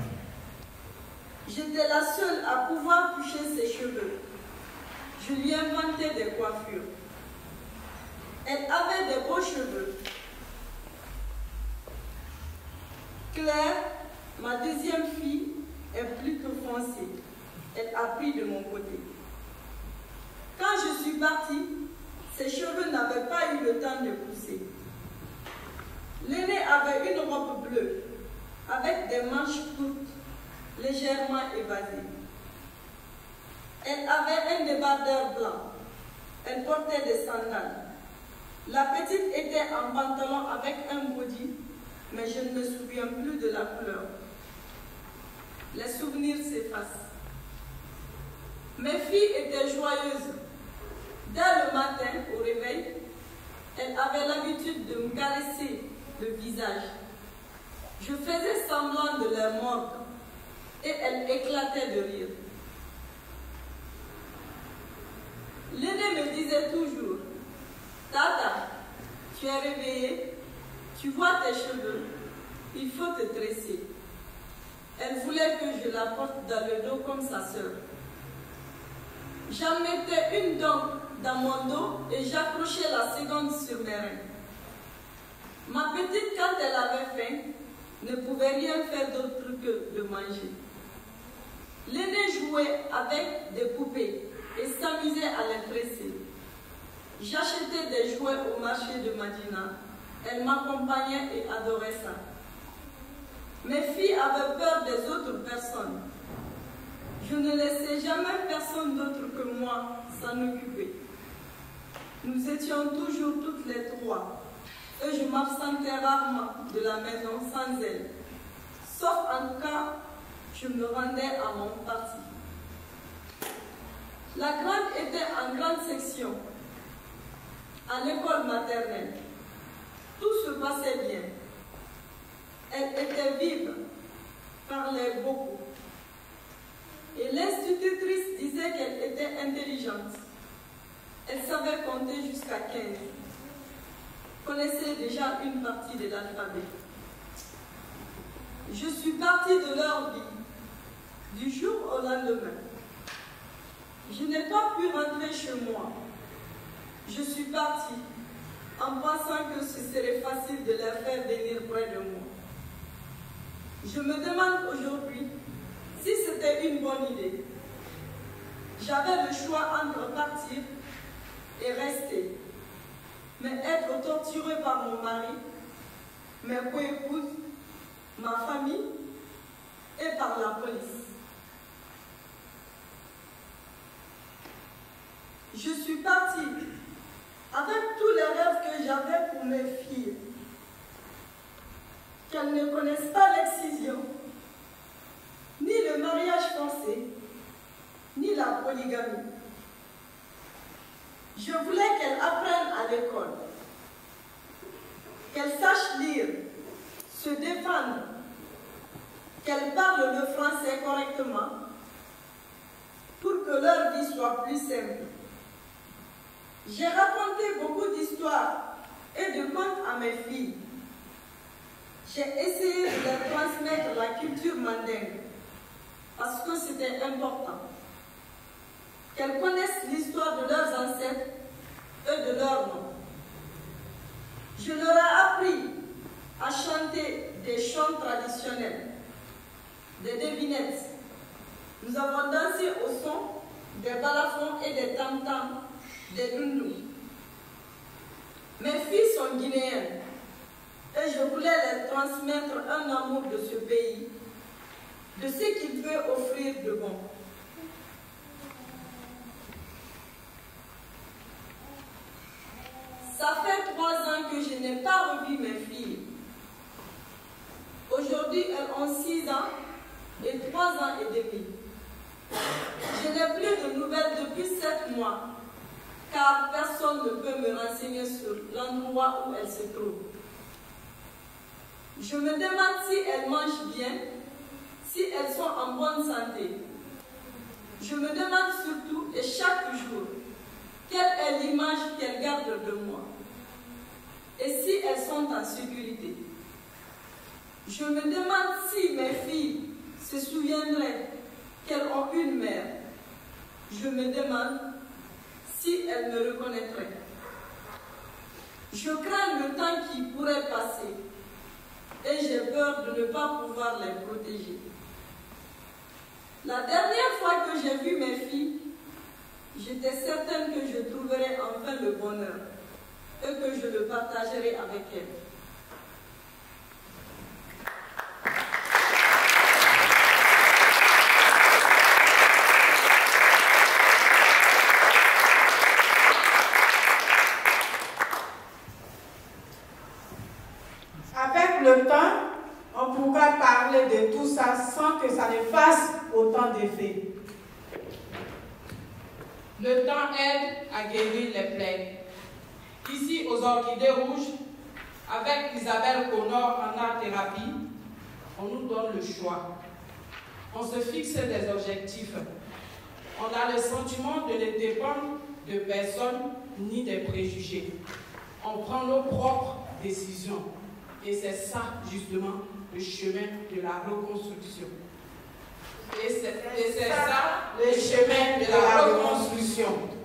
S6: J'étais la seule à pouvoir toucher ses cheveux. Je lui inventais des coiffures. Elle avait des beaux cheveux. Claire, ma deuxième fille, est plutôt foncée. Elle a pris de mon côté. Quand je suis partie, ses cheveux n'avaient pas eu le temps de pousser. L'aînée avait une robe bleue avec des manches courtes, légèrement évasées. Elle avait un débardeur blanc. Elle portait des sandales. La petite était en pantalon avec un body, mais je ne me souviens plus de la couleur. Les souvenirs s'effacent. Mes filles étaient joyeuses. Dès le matin, au réveil, elles avaient l'habitude de me caresser le visage. Je faisais semblant de leur mordre et elles éclataient de rire. L'aîné me disait toujours, Tata, tu es réveillée, tu vois tes cheveux, il faut te tresser. Elle voulait que je la porte dans le dos comme sa sœur. J'en mettais une donc dans mon dos et j'accrochais la seconde sur mes reins. Ma petite, quand elle avait faim, ne pouvait rien faire d'autre que de manger. L'aîné jouait avec des poupées et s'amusait à les tresser. J'achetais des jouets au marché de Madina. Elle m'accompagnait et adorait ça. Mes filles avaient peur des autres personnes. Je ne laissais jamais personne d'autre que moi s'en occuper. Nous étions toujours toutes les trois et je m'absentais rarement de la maison sans elle. Sauf en cas, je me rendais à mon parti. La grande était en grande section, à l'école maternelle. Tout se passait bien. Elle était vive, parlait beaucoup. Et l'institutrice disait qu'elle était intelligente. Elle savait compter jusqu'à 15. Connaissait déjà une partie de l'alphabet. Je suis partie de leur vie, du jour au lendemain. Je n'ai pas pu rentrer chez moi. Je suis partie en pensant que ce serait facile de les faire venir près de moi. Je me demande aujourd'hui si c'était une bonne idée. J'avais le choix entre partir et rester, mais être torturée par mon mari, mes co-épouses, ma famille et par la police. Je suis partie avec tous les rêves que j'avais pour mes filles. Qu'elles ne connaissent pas l'excision, ni le mariage forcé, ni la polygamie. Je voulais qu'elles apprennent à l'école, qu'elles sachent lire, se défendre, qu'elles parlent le français correctement pour que leur vie soit plus simple. J'ai raconté beaucoup d'histoires et de contes à mes filles. J'ai essayé de leur transmettre la culture mandingue parce que c'était important. Qu'elles connaissent l'histoire de leurs ancêtres et de leurs noms. Je leur ai appris à chanter des chants traditionnels, des devinettes. Nous avons dansé au son des balafons et des tam-tams Mes filles sont guinéennes et je voulais leur transmettre un amour de ce pays, de ce qu'il peut offrir de bon. Ça fait trois ans que je n'ai pas revu mes filles. Aujourd'hui, elles ont six ans et trois ans et demi. Je n'ai plus de nouvelles depuis sept mois car personne ne peut me renseigner sur l'endroit où elle se trouve. Je me demande si elles mangent bien, si elles sont en bonne santé. Je me demande surtout, et chaque jour, quelle est l'image qu'elles gardent de moi et si elles sont en sécurité. Je me demande si mes filles se souviendraient qu'elles ont une mère. Je me demande si elles me reconnaîtraient. Je crains le temps qui pourrait passer et j'ai peur de ne pas pouvoir les protéger. La dernière fois que j'ai vu mes filles, j'étais certaine que je trouverais enfin le bonheur et que je le partagerai avec elles.
S11: Avec le temps, on pourra parler de tout ça sans que ça ne fasse
S9: Le temps aide à guérir les plaies. Ici, aux Orchidées Rouges, avec Isabelle Connor en art-thérapie, on nous donne le choix. On se fixe des objectifs. On a le sentiment de ne dépendre de personne ni des préjugés. On prend nos propres décisions. Et c'est ça, justement, le chemin de la reconstruction. Et c'est ça, le chemin de la reconstruction.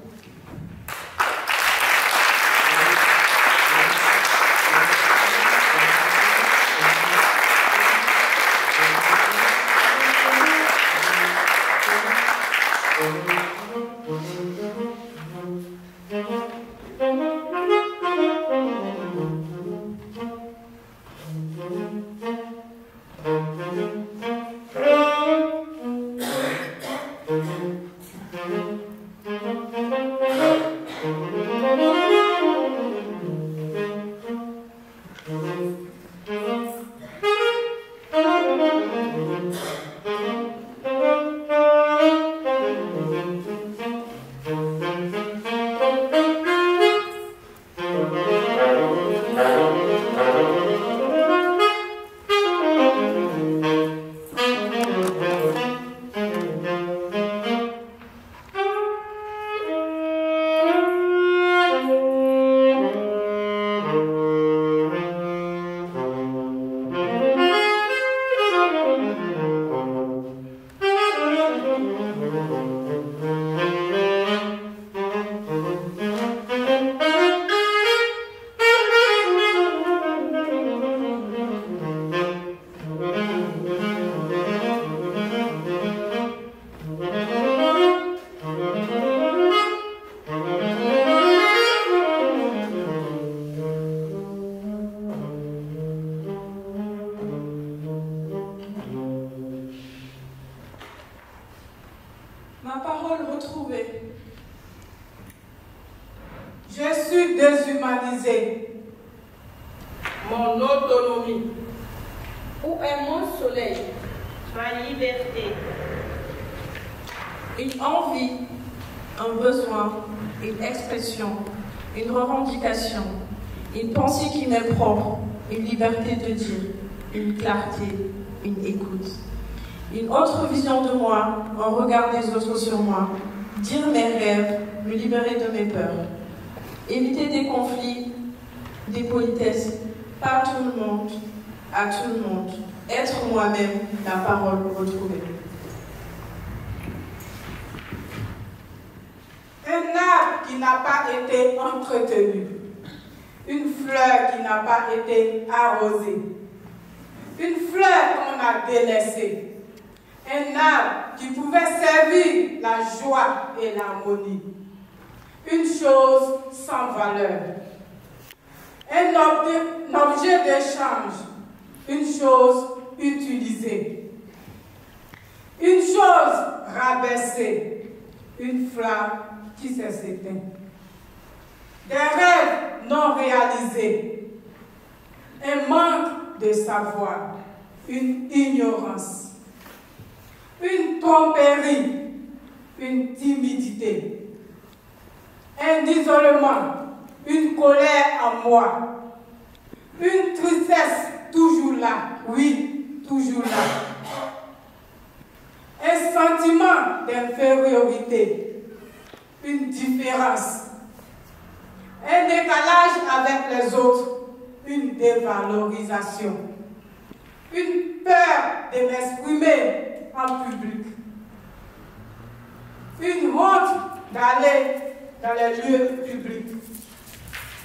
S11: Dans les lieux publics,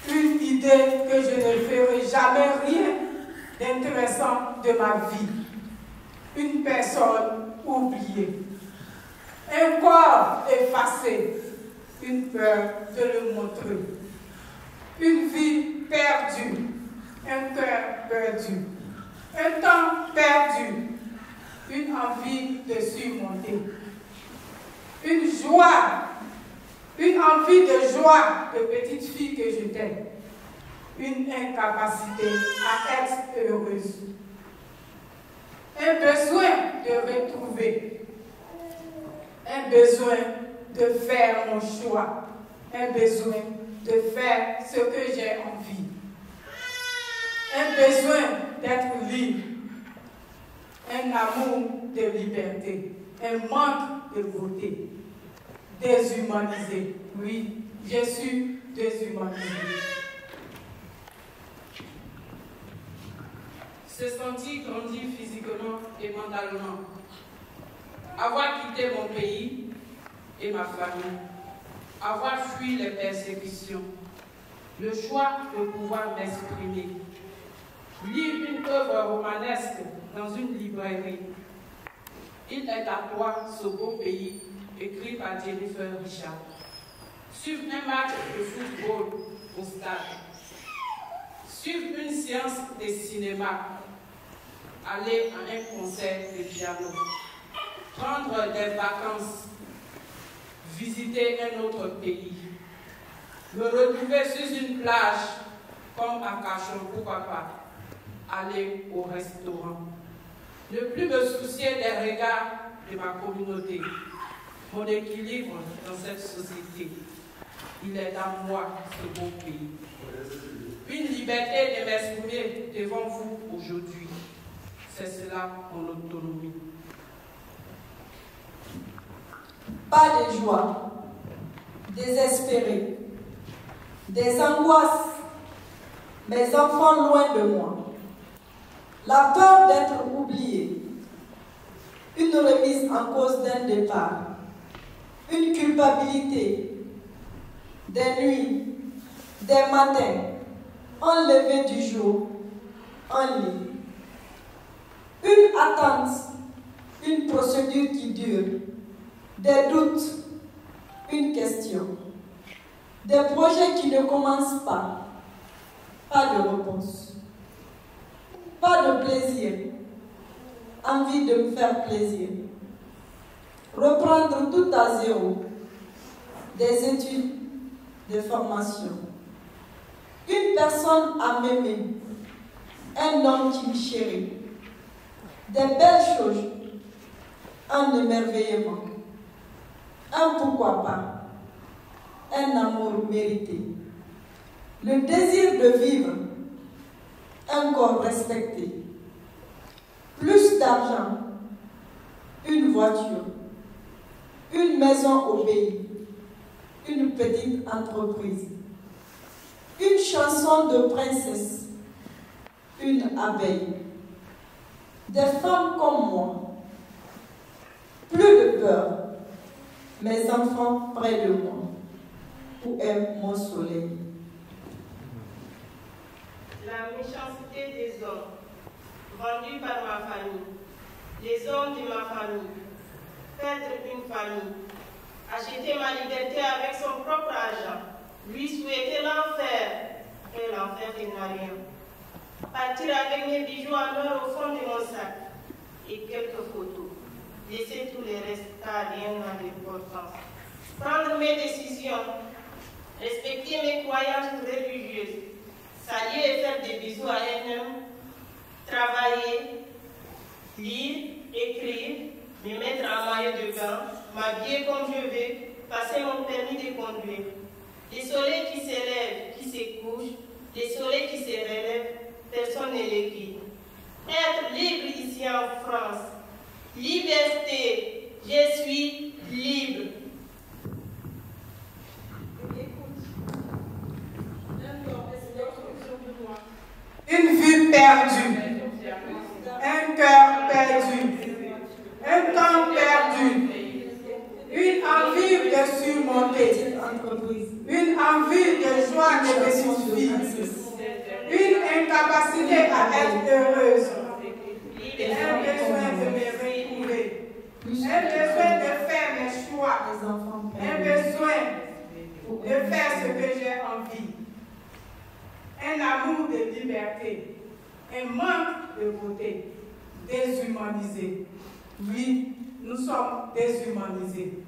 S11: une idée que je ne ferai jamais rien d'intéressant de ma vie, une personne oubliée, un corps effacé, une peur de le montrer, une vie perdue, un cœur perdu, un temps perdu, une envie de surmonter, une joie, une envie de joie de petite fille que j'étais, une incapacité à être heureuse, un besoin de retrouver, un besoin de faire mon choix, un besoin de faire ce que j'ai envie, un besoin d'être libre, un amour de liberté, un manque de beauté, déshumanisé. Oui, je suis déshumanisé.
S9: Se sentir grandi physiquement et mentalement. Avoir quitté mon pays et ma famille. Avoir fui les persécutions. Le choix de pouvoir m'exprimer. Lire une œuvre romanesque dans une librairie. Il est à toi ce beau pays, écrit par Jennifer Richard. Suivre un match de football au stade. Suivre une séance de cinéma. Aller à un concert de piano. Prendre des vacances. Visiter un autre pays. Me retrouver sur une plage comme à Cachon, pourquoi pas. Aller au restaurant. Ne plus me soucier des regards de ma communauté. Mon équilibre dans cette société. Il est à moi, ce beau pays. Une liberté de m'exprimer devant vous aujourd'hui. C'est cela mon autonomie.
S6: Pas de joie, désespéré, des angoisses, mes enfants loin de moi, la peur d'être oublié, une remise en cause d'un départ, une culpabilité, des nuits, des matins, enlevés du jour, en lit. Une attente, une procédure qui dure, des doutes, une question, des projets qui ne commencent pas, pas de réponse, pas de plaisir, envie de me faire plaisir, reprendre tout à zéro, des études, des formations, une personne à m'aimer, un homme qui me chérit, des belles choses, un émerveillement, un pourquoi pas, un amour mérité, le désir de vivre, un corps respecté, plus d'argent, une voiture, une maison au pays, une petite entreprise, une chanson de princesse, une abeille, des femmes comme moi, plus de peur, mes enfants près de moi, où est mon soleil?
S13: La méchanceté des hommes, vendus par ma famille, les hommes de ma famille, perdre une famille, acheter ma liberté avec son propre argent, lui souhaiter l'enfer, et l'enfer n'a rien. Partir avec mes bijoux en or au fond de mon sac et quelques photos. Laisser tous les restes car rien n'a d'importance. Prendre mes décisions, respecter mes croyances religieuses, saluer et faire des bisous à un homme, travailler, lire, écrire, me mettre en maillot de bain, m'habiller comme je veux, passer mon permis de conduire. Les soleils qui s'élèvent, qui se couchent, les soleils qui se relèvent, personne ne les guide. être libre ici en France. Liberté, je suis libre.
S11: Une vue perdue, un cœur perdu, un temps perdu, une envie de surmonter, une envie de joie de petite fille, une incapacité à être heureuse, un besoin de me retrouver, un besoin de faire mes choix, un besoin de faire ce que j'ai envie. Un amour de liberté, un manque de beauté, déshumanisé. Oui, nous sommes déshumanisés.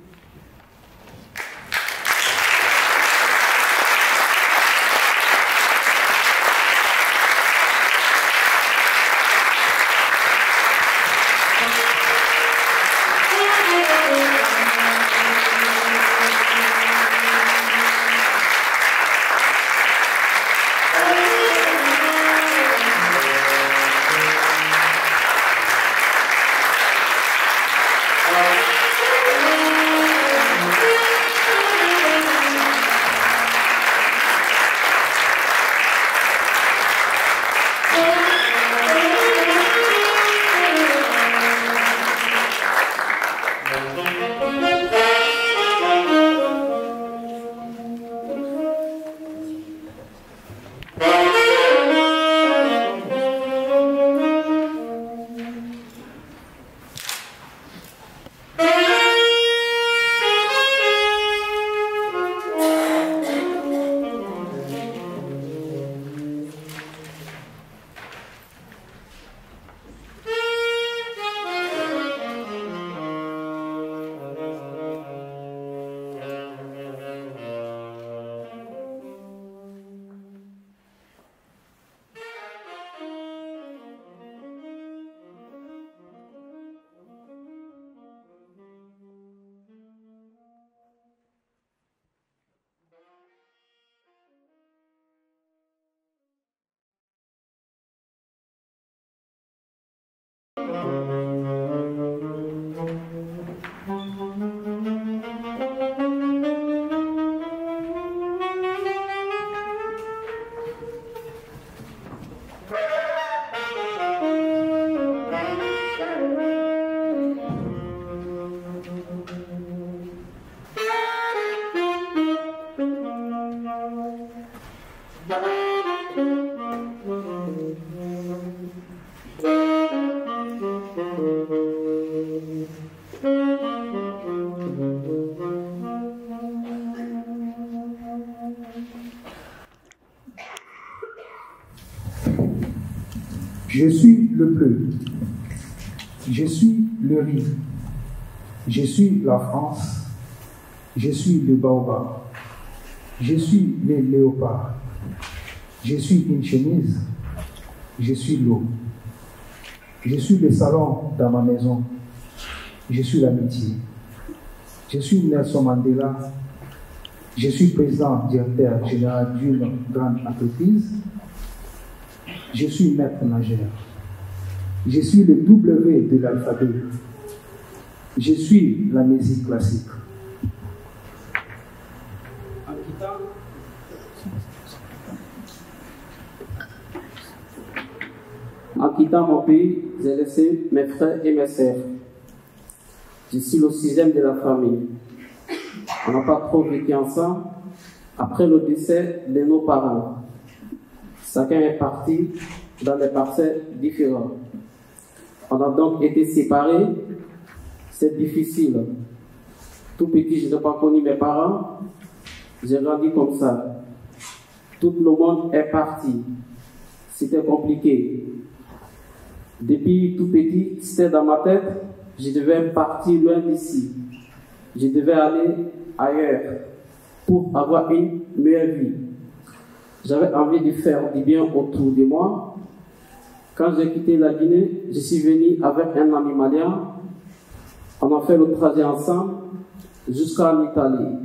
S14: Je suis le bleu. Je suis le riz. Je suis la France. Je suis le baobab. Je suis le léopard. Je suis une chemise. Je suis l'eau. Je suis le salon dans ma maison. Je suis l'amitié. Je suis Nelson Mandela. Je suis président directeur général d'une grande entreprise. Je suis maître nageur. Je suis le W de l'alphabet. Je suis la musique classique.
S15: En quittant mon pays, j'ai laissé mes frères et mes sœurs. Je suis le sixième de la famille. On n'a pas trop vécu ensemble. Après le décès de nos parents, chacun est parti dans des parcelles différentes. On a donc été séparés. C'est difficile. Tout petit, je n'ai pas connu mes parents. J'ai grandi comme ça. Tout le monde est parti. C'était compliqué. Depuis tout petit, c'était dans ma tête, je devais partir loin d'ici. Je devais aller ailleurs pour avoir une meilleure vie. J'avais envie de faire du bien autour de moi. Quand j'ai quitté la Guinée, je suis venu avec un ami malien. On a fait le trajet ensemble jusqu'en Italie.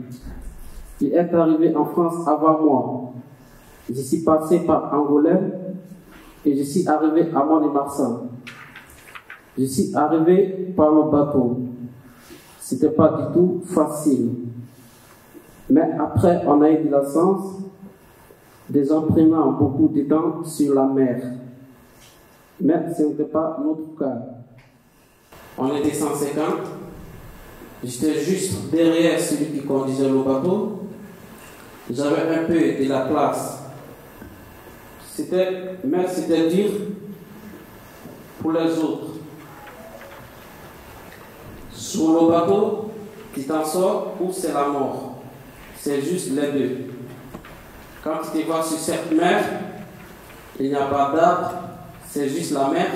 S15: Il est arrivé en France avant moi. Je suis passé par Angoulême. et je suis arrivé à Mont-de-Marsan. Je suis arrivé par le bateau. C'était pas du tout facile. Mais après, on a eu de la chance des imprimants beaucoup de temps sur la mer. Mais ce n'était pas notre cas. On était 150. J'étais juste derrière celui qui conduisait le bateau. J'avais un peu de la place. Mais c'était dur pour les autres. Sur le bateau, tu t'en sors ou c'est la mort. C'est juste les deux. Quand tu te vois sur cette mer, il n'y a pas d'arbre, c'est juste la mer.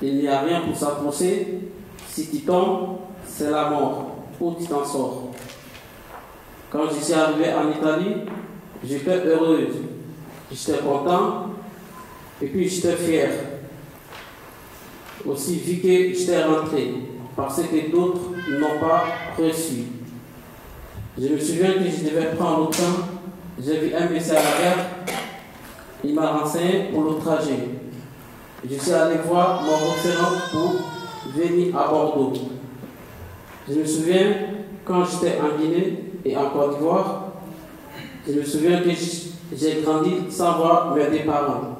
S15: Il n'y a rien pour s'approcher. Si tu tombes, c'est la mort. Ou tu t'en sors? Quand je suis arrivé en Italie, j'étais heureuse. J'étais content. Et puis j'étais fier. Aussi, vu que j'étais rentré, parce que d'autres n'ont pas reçu. Je me souviens que je devais prendre le train. J'ai vu un message à la. Il m'a renseigné pour le trajet. Je suis allé voir mon référent pour venir à Bordeaux. Je me souviens quand j'étais en Guinée et en Côte d'Ivoire, je me souviens que j'ai grandi sans voir mes deux parents.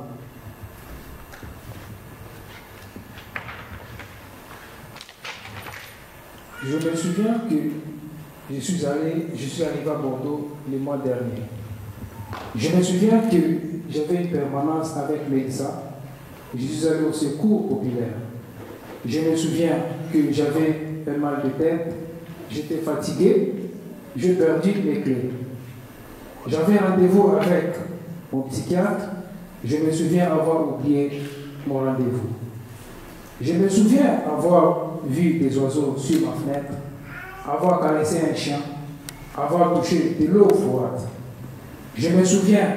S14: Je me souviens que je suis, allé, je suis arrivé à Bordeaux le mois dernier. Je me souviens que j'avais une permanence avec Mélissa. Je suis allé au secours populaire. Je me souviens que j'avais un mal de tête, j'étais fatigué, j'ai perdu mes clés. J'avais rendez-vous avec mon psychiatre, je me souviens avoir oublié mon rendez-vous. Je me souviens avoir vu des oiseaux sur ma fenêtre, avoir caressé un chien, avoir touché de l'eau froide. Je me souviens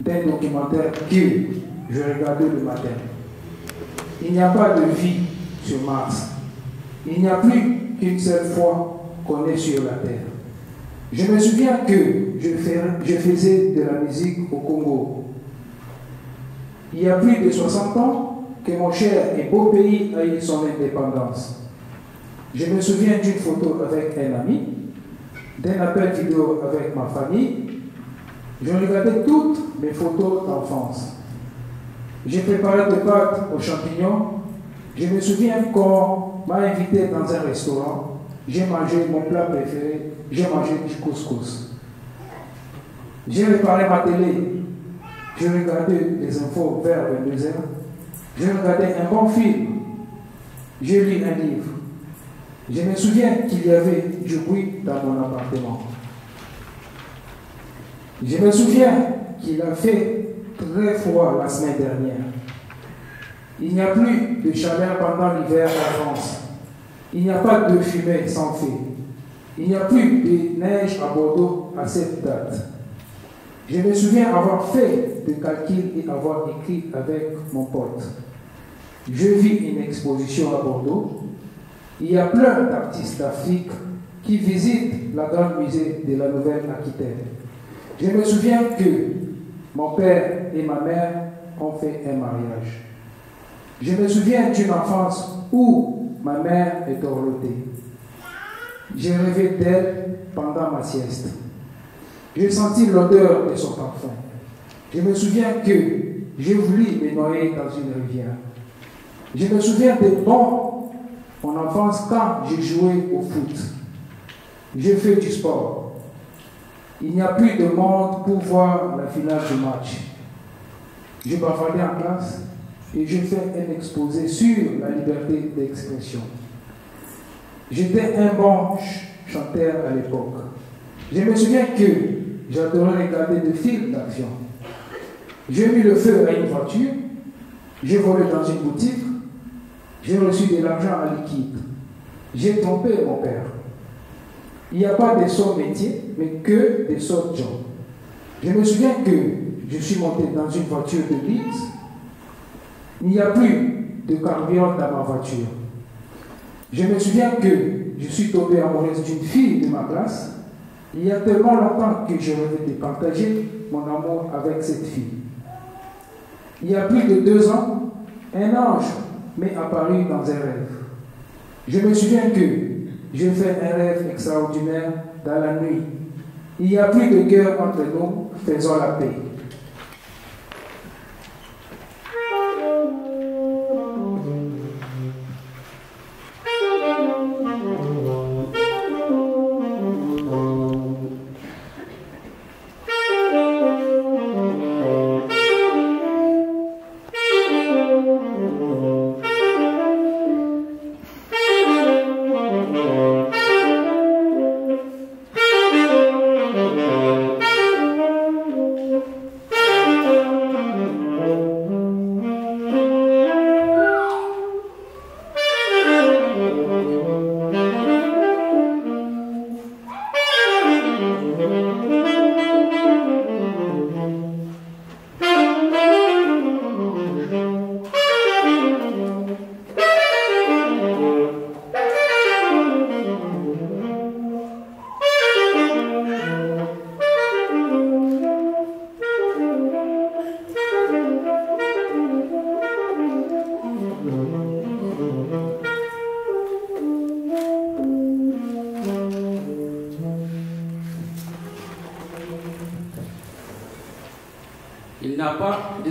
S14: d'un documentaire que je regardais le matin. Il n'y a pas de vie sur Mars. Il n'y a plus qu'une seule fois qu'on est sur la Terre. Je me souviens que je, faisais de la musique au Congo. Il y a plus de 60 ans que mon cher et beau pays a eu son indépendance. Je me souviens d'une photo avec un ami, d'un appel vidéo avec ma famille. Je regardais toutes mes photos d'enfance. J'ai préparé des pâtes aux champignons. Je me souviens qu'on m'a invité dans un restaurant. J'ai mangé mon plat préféré. J'ai mangé du couscous. J'ai réparé ma télé. J'ai regardé les infos vers 22 heures. J'ai regardé un bon film. J'ai lu un livre. Je me souviens qu'il y avait du bruit dans mon appartement. Je me souviens qu'il a fait très froid la semaine dernière. Il n'y a plus de chaleur pendant l'hiver en France. Il n'y a pas de fumée sans feu. Il n'y a plus de neige à Bordeaux à cette date. Je me souviens avoir fait des calculs et avoir écrit avec mon pote. Je vis une exposition à Bordeaux. Il y a plein d'artistes d'Afrique qui visitent la grande musée de la Nouvelle-Aquitaine. Je me souviens que mon père et ma mère ont fait un mariage. Je me souviens d'une enfance où ma mère est dorlotée. J'ai rêvé d'elle pendant ma sieste. J'ai senti l'odeur de son parfum. Je me souviens que j'ai voulu me noyer dans une rivière. Je me souviens de mon, mon enfance quand j'ai joué au foot. J'ai fait du sport. Il n'y a plus de monde pour voir la finale du match. Je bavardais en classe et je fais un exposé sur la liberté d'expression. J'étais un bon chanteur à l'époque. Je me souviens que j'adorais regarder des films d'action. J'ai mis le feu à une voiture, j'ai volé dans une boutique, j'ai reçu de l'argent en liquide, j'ai trompé mon père. Il n'y a pas de sauts métiers, mais que des sauts gens. Je me souviens que je suis monté dans une voiture de luxe. Il n'y a plus de carburant dans ma voiture. Je me souviens que je suis tombé amoureuse d'une fille de ma classe. Il y a tellement longtemps que je rêvais de partager mon amour avec cette fille. Il y a plus de deux ans, un ange m'est apparu dans un rêve. Je me souviens que j'ai fait un rêve extraordinaire dans la nuit. Il n'y a plus de guerre entre nous, faisons la paix.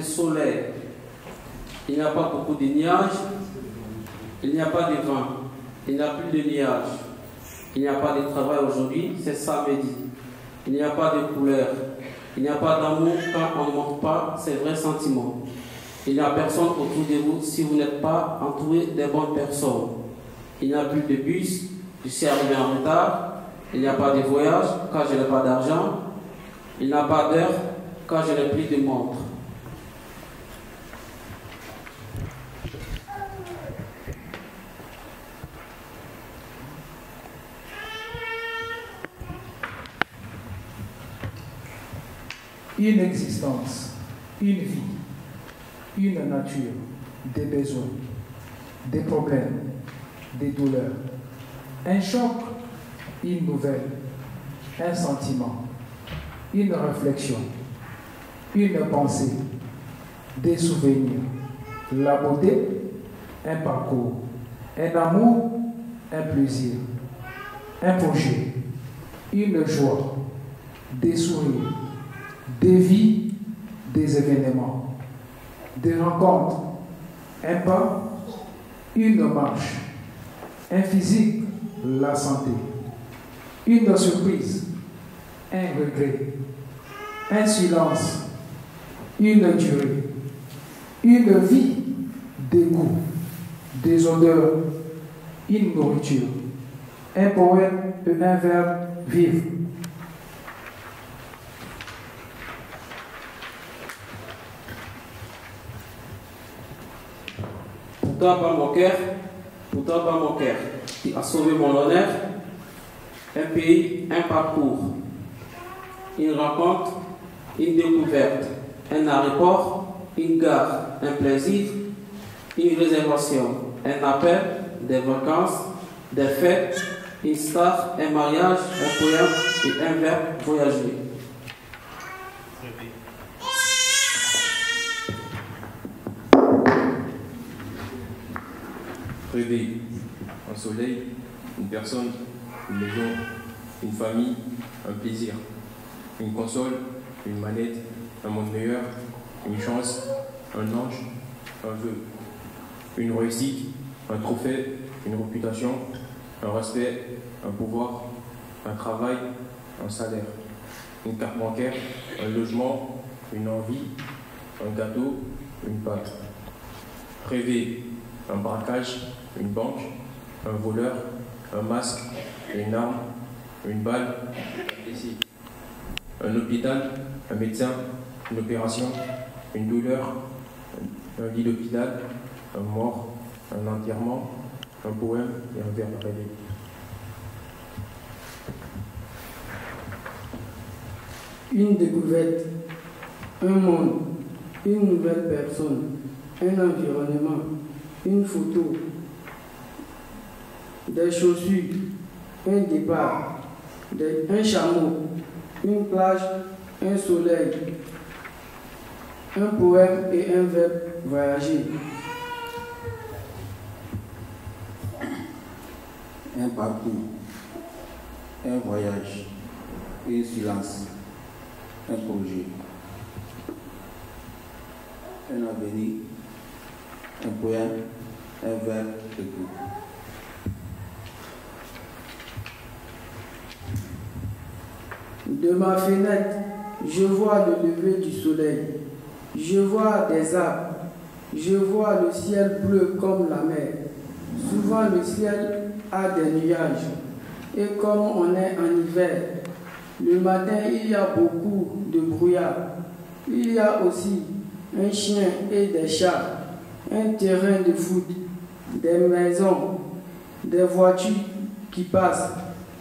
S15: Soleil, il n'y a pas beaucoup de nuages, il n'y a pas de vent, il n'y a plus de nuages, il n'y a pas de travail aujourd'hui, c'est samedi. Il n'y a pas de couleur, il n'y a pas d'amour quand on ne montre pas ses vrais sentiments. Il n'y a personne autour de vous si vous n'êtes pas entouré des bonnes personnes. Il n'y a plus de bus, je suis arrivé en retard. Il n'y a pas de voyage car je n'ai pas d'argent. Il n'y a pas d'heure car je n'ai plus de montre.
S14: Une existence, une vie, une nature, des besoins, des problèmes, des douleurs, un choc, une nouvelle, un sentiment, une réflexion, une pensée, des souvenirs, la beauté, un parcours, un amour, un plaisir, un projet, une joie, des sourires, des vies, des événements, des rencontres, un pas, une marche, un physique, la santé, une surprise, un regret, un silence, une durée, une vie, des goûts, des odeurs, une nourriture, un poème et un verbe vivre.
S15: Pour toi, pas mon cœur, pour toi, pas mon cœur, qui a sauvé mon honneur, un pays, un parcours, une rencontre, une découverte, un aéroport, une gare, un plaisir, une réservation, un appel, des vacances, des fêtes, une star, un mariage, un poème et un verbe voyager.
S16: Rêver un soleil, une personne, une maison, une famille, un plaisir, une console, une manette, un monde meilleur, une chance, un ange, un vœu, une réussite, un trophée, une réputation, un respect, un pouvoir, un travail, un salaire, une carte bancaire, un logement, une envie, un gâteau, une pâte. Rêver un braquage, une banque, un voleur, un masque, une arme, une balle, un hôpital, un médecin, une opération, une douleur, un, lit d'hôpital, un mort, un enterrement, un poème et un verbe rêvé.
S17: Une découverte, un monde, une nouvelle personne, un environnement, une photo, des chaussures, un départ, un chameau, une plage, un soleil, un poème et un verbe voyager.
S18: Un parcours, un voyage, un silence, un projet, un avenir, un poème, un verbe écoute.
S17: De ma fenêtre, je vois le lever du soleil. Je vois des arbres. Je vois le ciel bleu comme la mer. Souvent le ciel a des nuages. Et comme on est en hiver, le matin il y a beaucoup de brouillard. Il y a aussi un chien et des chats, un terrain de foot, des maisons, des voitures qui passent,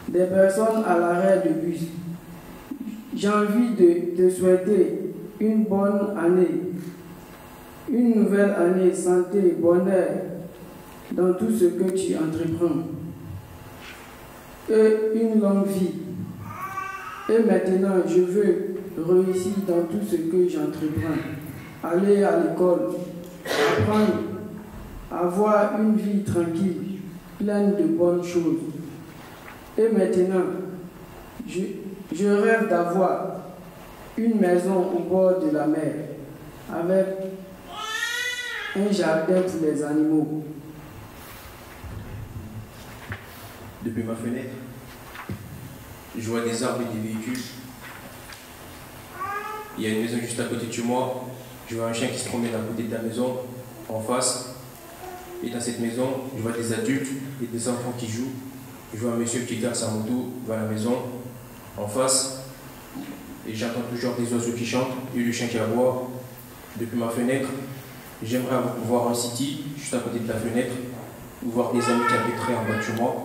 S17: des personnes à l'arrêt de bus. J'ai envie de te souhaiter une bonne année, une nouvelle année, santé, bonheur dans tout ce que tu entreprends et une longue vie. Et maintenant, je veux réussir dans tout ce que j'entreprends. Aller à l'école, apprendre, avoir une vie tranquille, pleine de bonnes choses. Et maintenant, je, je rêve d'avoir une maison au bord de la mer avec un jardin pour les animaux.
S16: Depuis ma fenêtre, je vois des arbres et des véhicules. Il y a une maison juste à côté de moi. Je vois un chien qui se promène à côté de la maison, en face. Et dans cette maison, je vois des adultes et des enfants qui jouent. Je vois un monsieur qui garde sa moto vers la maison, en face. Et j'entends toujours des oiseaux qui chantent et le chien qui aboie. Depuis ma fenêtre, j'aimerais voir un city juste à côté de la fenêtre, ou voir des amis qui habiteraient en bas de chez moi.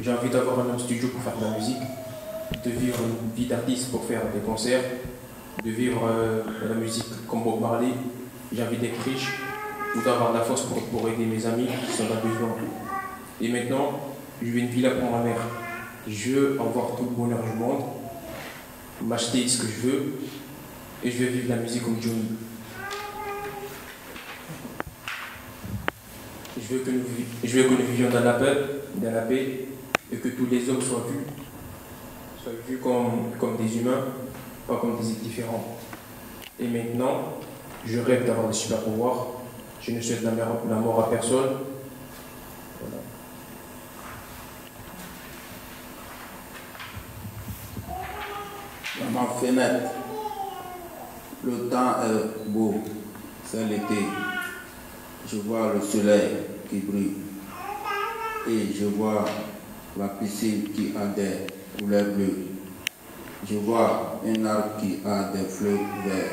S16: J'ai envie d'avoir un studio pour faire de la musique, de vivre une vie d'artiste pour faire des concerts, de vivre euh, la musique comme Bob Marley. J'ai envie d'être riche ou d'avoir la force pour, pour aider mes amis qui sont dans le besoin. Et maintenant, je veux une villa pour ma mère. Je veux avoir tout le bonheur du monde, m'acheter ce que je veux, et je veux vivre la musique comme Johnny. Je veux que nous, vivions dans la paix, dans la paix, et que tous les hommes soient vus, soient vus comme, comme des humains, pas comme des différents. Et maintenant, je rêve d'avoir des super pouvoirs. Je ne souhaite la mort à personne. Voilà.
S18: Dans ma fenêtre, le temps est beau, c'est l'été. Je vois le soleil qui brille et je vois la piscine qui a des couleurs bleues. Je vois un arbre qui a des fleurs vertes.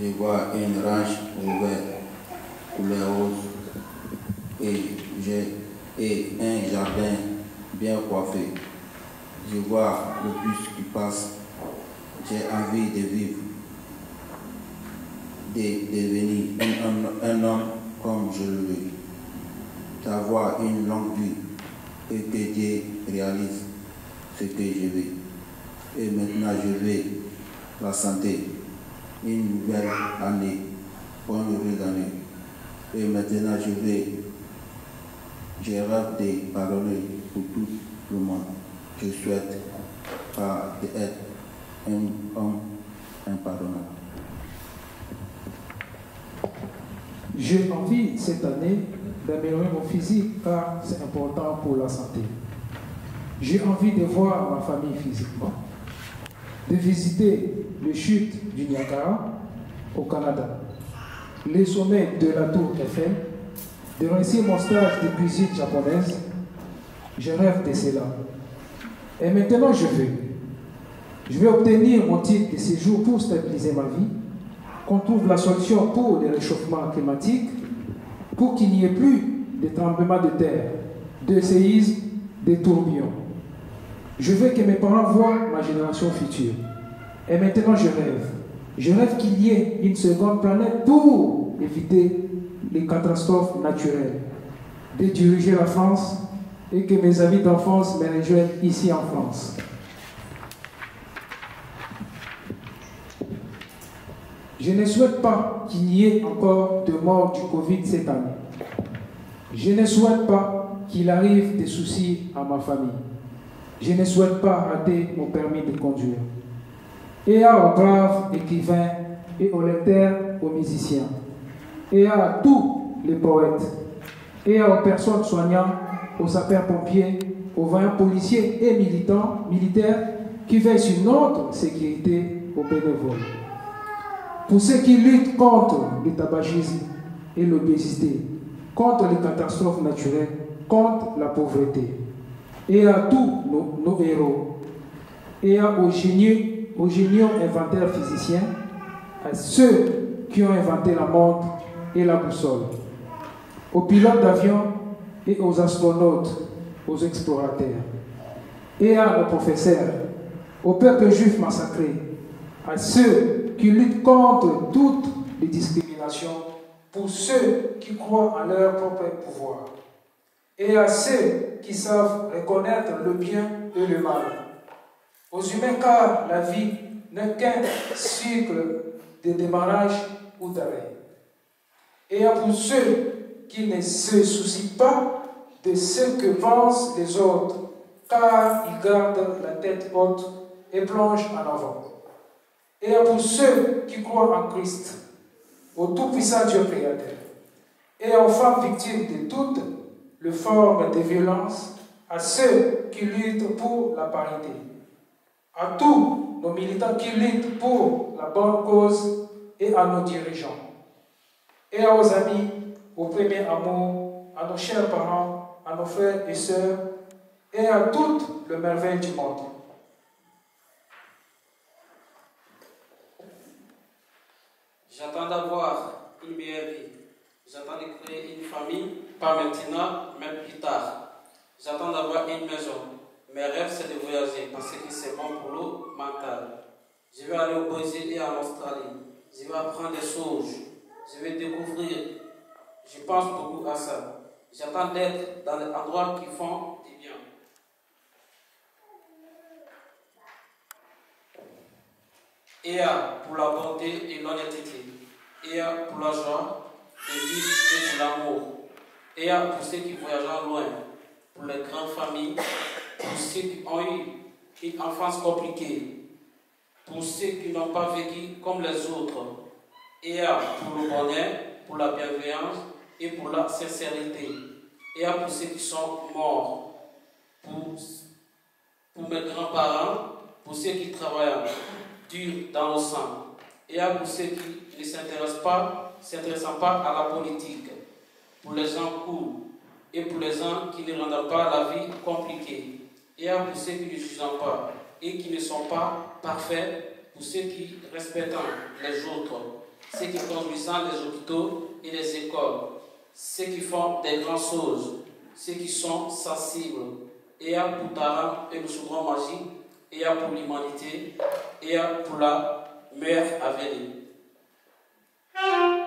S18: Je vois une range ouverte, couleur rose. Et j'ai et un jardin bien coiffé. Je vois le bus qui passe. J'ai envie de vivre, de devenir un, homme- comme je le veux, d'avoir une longue vie et que Dieu réalise ce que je veux. Et maintenant, je veux la santé, une nouvelle année, bonne heureuse année. Et maintenant, je veux, je rêve de pardonner pour tout le monde. Je souhaite pas d'être un homme impardonnable.
S14: J'ai envie cette année d'améliorer mon physique car c'est important pour la santé. J'ai envie de voir ma famille physiquement, de visiter les chutes du Niagara au Canada, les sommets de la tour Eiffel, de réussir mon stage de cuisine japonaise. Je rêve de cela. Et maintenant, je veux. Je vais obtenir mon titre de séjour pour stabiliser ma vie, qu'on trouve la solution pour le réchauffement climatique, pour qu'il n'y ait plus de tremblements de terre, de séismes, de tourbillons. Je veux que mes parents voient ma génération future. Et maintenant, je rêve. Je rêve qu'il y ait une seconde planète pour éviter les catastrophes naturelles, de diriger la France et que mes amis d'enfance me rejoignent ici en France. Je ne souhaite pas qu'il y ait encore de morts du Covid cette année. Je ne souhaite pas qu'il arrive des soucis à ma famille. Je ne souhaite pas rater mon permis de conduire. Et à aux braves écrivains et aux lecteurs, aux musiciens. Et à tous les poètes. Et aux personnes soignantes, aux sapeurs-pompiers, aux vaillants policiers et militants, militaires qui veillent sur notre sécurité aux bénévoles. Pour ceux qui luttent contre le tabagisme et l'obésité, contre les catastrophes naturelles, contre la pauvreté. Et à tous nos, héros, et aux génieux, aux géniaux inventaires physiciens, à ceux qui ont inventé la montre et la boussole, aux pilotes d'avion et aux astronautes, aux explorateurs, et à nos professeurs, au peuple juif massacré, à ceux qui luttent contre toutes les discriminations, pour ceux qui croient en leur propre pouvoir, et à ceux qui savent reconnaître le bien et le mal, aux humains car la vie n'est qu'un cycle de démarrage ou d'arrêt, et à pour ceux qui ne se soucient pas de ce que pensent les autres, car ils gardent la tête haute et plongent en avant. Et pour ceux qui croient en Christ, au tout-puissant Dieu créateur, et aux femmes victimes de toutes les formes de violence, à ceux qui luttent pour la parité, à tous nos militants qui luttent pour la bonne cause et à nos dirigeants, et à aux amis, au premier amour, à nos chers parents, à nos frères et sœurs, et à toutes les merveilles du monde.
S15: J'attends d'avoir une meilleure vie. J'attends de créer une famille, pas maintenant, mais plus tard. J'attends d'avoir une maison. Mes rêves, c'est de voyager parce que c'est bon pour l'eau mentale. Je vais aller au Brésil et en Australie. Je vais apprendre des choses. Je vais découvrir. Je pense beaucoup à ça. J'attends d'être dans des endroits qui font du bien. Et pour la bonté et l'honnêteté. Et pour la joie de vivre et pour l'amour. Et pour ceux qui voyagent loin. Pour les grandes familles. Pour ceux qui ont eu une enfance compliquée. Pour ceux qui n'ont pas vécu comme les autres. Et pour le bonheur, pour la bienveillance et pour la sincérité. Et pour ceux qui sont morts. Pour, pour mes grands-parents, pour ceux qui travaillent dans le sang. Et pour ceux qui ne s'intéressent pas, s'intéressant pas à la politique. Pour les gens cool. Et pour les gens qui ne rendent pas la vie compliquée. Et pour ceux qui ne jugent pas et qui ne sont pas parfaits. Pour ceux qui respectent les autres. Ceux qui conduisent les hôpitaux et les écoles. Ceux qui font des grandes choses. Ceux qui sont sensibles. Et pour Tara et le souverain magique et pour l'humanité et pour la meilleure avenir.
S14: m'a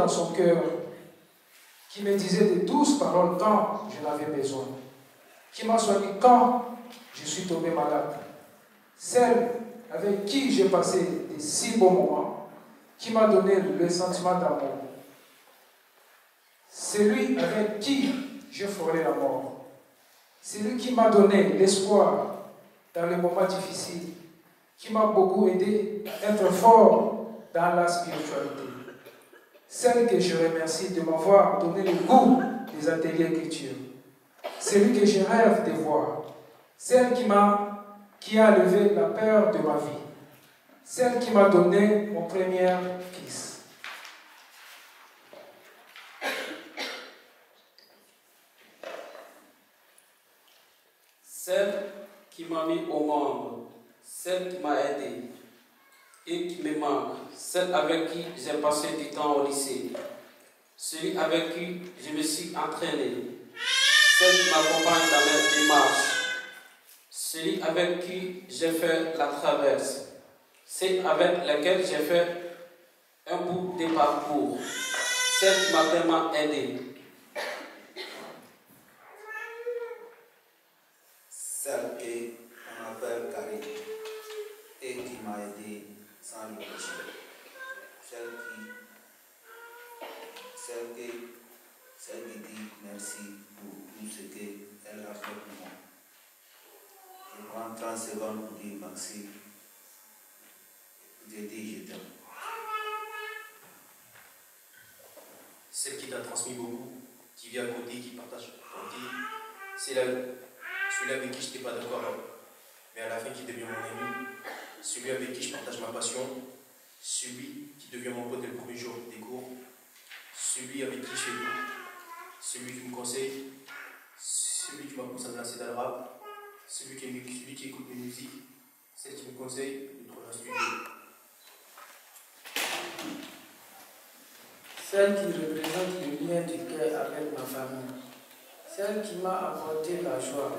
S14: dans son cœur, qui me disait de douces paroles quand je n'avais besoin, qui m'a soigné quand je suis tombé malade. Celle avec qui j'ai passé de si beaux moments, qui m'a donné le sentiment d'amour. Celui avec qui j'ai frôlé la mort. Celui qui m'a donné l'espoir dans les moments difficiles, qui m'a beaucoup aidé à être fort dans la spiritualité. Celle que je remercie de m'avoir donné le goût des ateliers d'écriture. Celui que je rêve de voir. Celle qui m'a qui a levé la peur de ma vie. Celle qui m'a donné mon premier fils.
S15: Celle qui m'a mis au monde, celle qui m'a aidé et qui me manque, celle avec qui j'ai passé du temps au lycée, celui avec qui je me suis entraîné, celle qui m'accompagne dans mes démarches, celui avec qui j'ai fait la traverse, celle avec laquelle j'ai fait un bout de parcours, celle qui m'a vraiment aidé.
S18: Celle qu'on appelle Karine et qui m'a aidé sans. Celle qui, celle qui, dit merci pour tout ce qu'elle a fait pour moi. Je prends 30 secondes pour dire merci. Je dis je t'aime.
S16: Celle qui t'a transmis beaucoup, qui à côté, qui partage c'est la, celui avec qui je n'étais pas d'accord, mais à la fin qui devient mon ami, celui avec qui je partage ma passion, celui qui devient mon pote dès le premier jour des cours, celui avec qui je fais tout, celui qui me conseille, celui qui m'a poussé à me lancer dans le rap, celui qui, celui qui écoute mes musiques, celle qui me conseille de trouver un studio.
S9: Celle qui représente le lien du cœur avec ma famille. Celle qui m'a apporté la joie.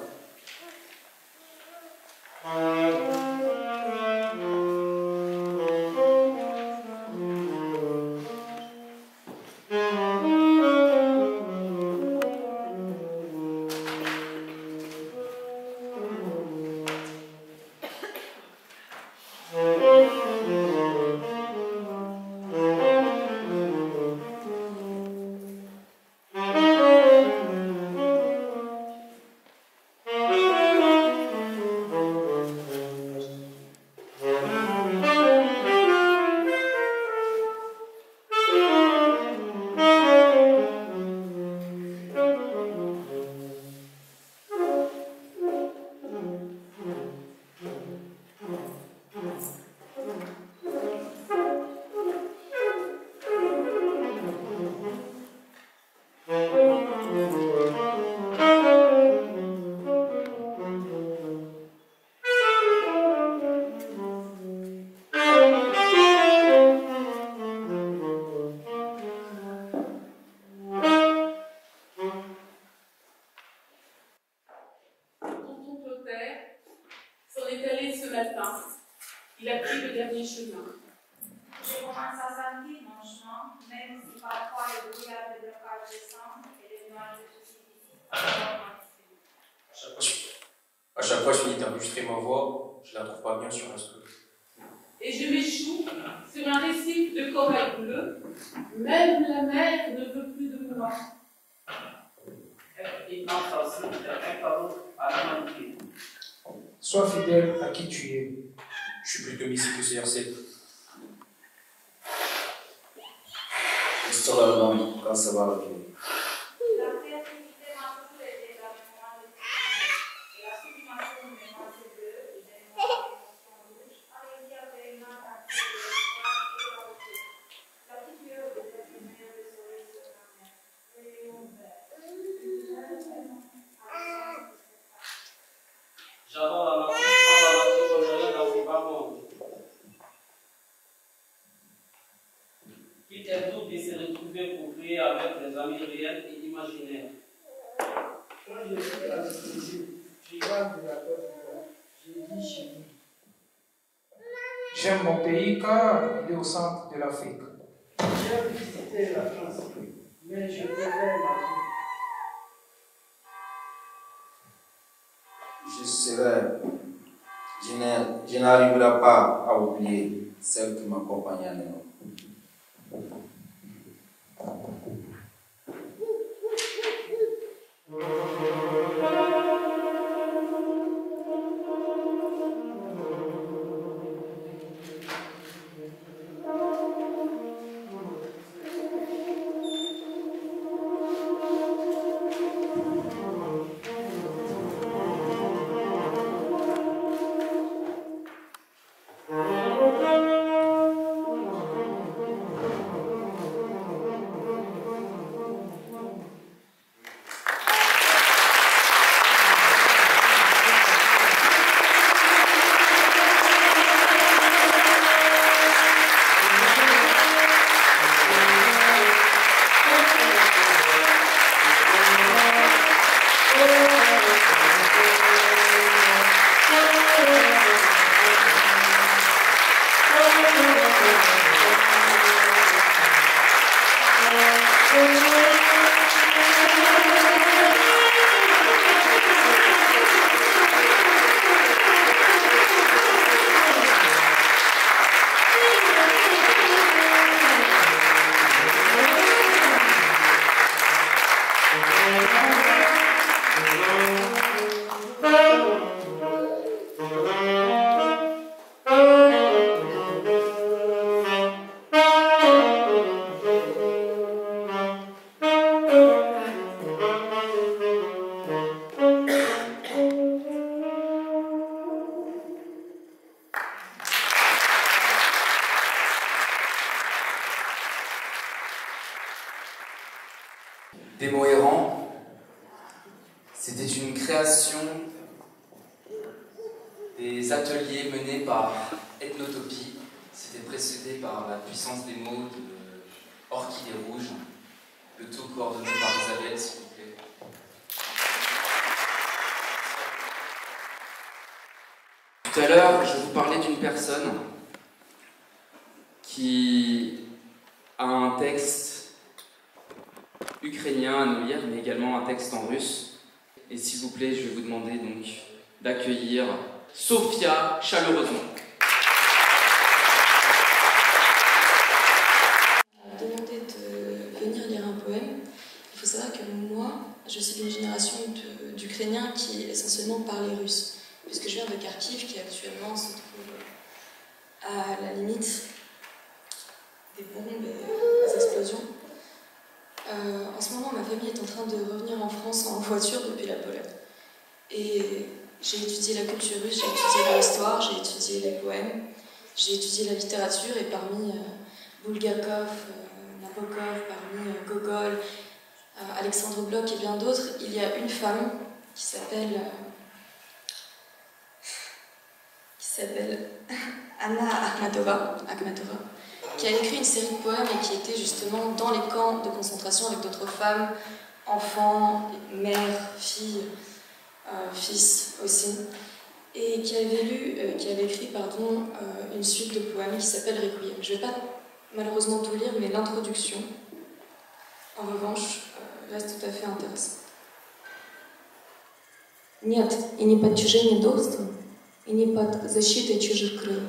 S19: J'ai
S20: étudié la culture russe, j'ai étudié l'histoire, j'ai étudié les poèmes, j'ai étudié la littérature et parmi euh, Bulgakov, euh, Nabokov, parmi euh, Gogol, Alexandre Bloch et bien d'autres, il y a une femme qui s'appelle qui s'appelle Anna Akhmatova, Akhmatova, qui a écrit une série de poèmes et qui était justement dans les camps de concentration avec d'autres femmes, enfants, mères, filles, euh, fils aussi, et qui avait lu, euh, qui avait écrit pardon, euh, une suite de poèmes qui s'appelle Requiem. Je ne vais pas malheureusement tout lire, mais l'introduction, en revanche, euh, reste tout à fait intéressante. Нет, и не под чужим недовством, и не под защитой чужих крыл.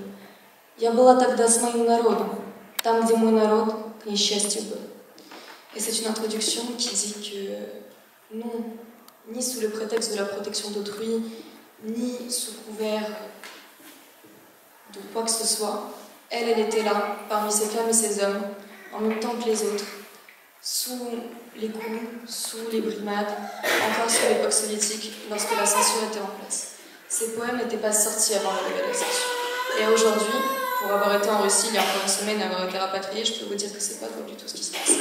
S20: Я была тогда с моим народом, там, где мой народ, к несчастью, был. Et c'est une introduction qui dit que non, ni sous le prétexte de la protection d'autrui, ni sous couvert de quoi que ce soit, elle, elle était là, parmi ces femmes et ces hommes, en même temps que les autres, sous les coups, sous les brimades, encore sous l'époque soviétique, lorsque la censure était en place. Ces poèmes n'étaient pas sortis avant l'arrivée de la censure. Et aujourd'hui, pour avoir été en Russie il y a encore une semaine et avoir été rapatriée, je peux vous dire que c'est pas du tout ce qui se passe.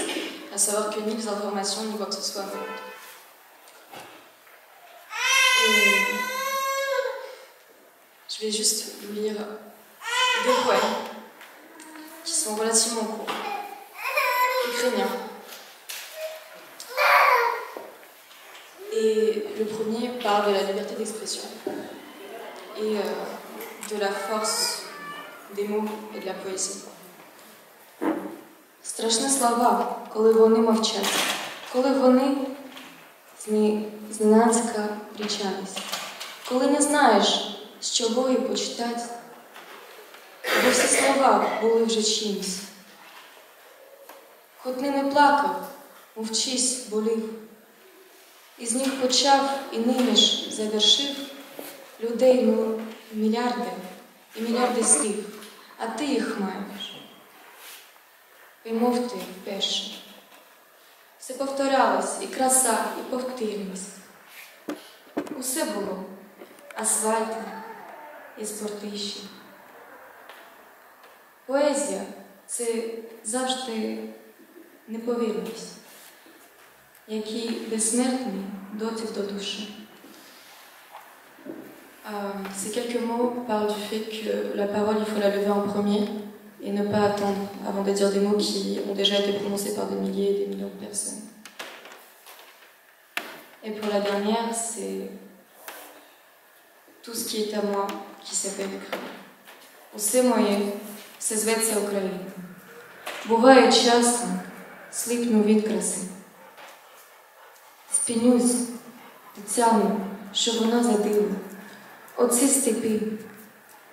S20: À savoir que ni les informations, ni quoi que ce soit ne. Et je vais juste vous lire deux poèmes qui sont relativement courts. ukrainiens. Et le premier parle de la liberté d'expression et euh, de la force des mots et de la poésie. Страшні слова, коли вони мовчать, коли вони зні- зненацька причались, коли не знаєш, з чого і почитати, бо всі слова були вже чимсь. Не не плакав, мовчись болів, із них почав і нині ж завершив людей ну мільярди і мільярди слів, а ти їх маєш. І мов ти перший. Все повторялось, і краса, і повторність. Усе було асфальтне і спортищі. Поезія це завжди неповірність, який безсмертний дотик до душі. Euh, ces quelques mots parlent du fait que la parole, il faut la lever en premier et ne pas attendre avant de dire des mots qui ont déjà été prononcés par des milliers et des millions de personnes. Et pour la dernière, c'est tout ce qui est à moi qui s'appelle Ukraine. Усе моє, все зветься Україна. Буває часто, сліпну від краси. Спінюсь, тяну, що вона задила. Оці степи,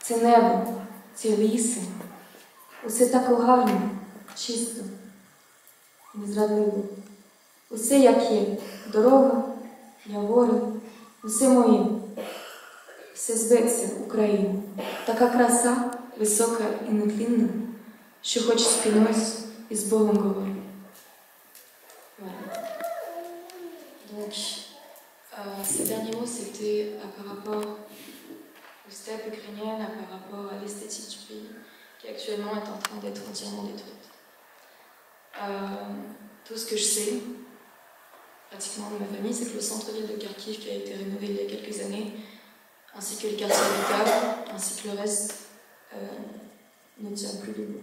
S20: це небо, ці ліси. Усе так гарно, чисто, незрадливо. Усе як є, дорога, явори, усе моє. Все зветься Україна. Така краса, висока і нетлінна, що хоч спінось і з Богом говорю. Donc, euh, ces derniers mots, c'était par rapport aux steppes ukrainiennes, par rapport à l'esthétique du pays, qui actuellement est en train d'être entièrement détruite. Euh, tout ce que je sais, pratiquement de ma famille, c'est que le centre-ville de Kharkiv, qui a été rénové il y a quelques années, ainsi que les quartiers habitables, ainsi que le reste, euh, ne tient plus debout.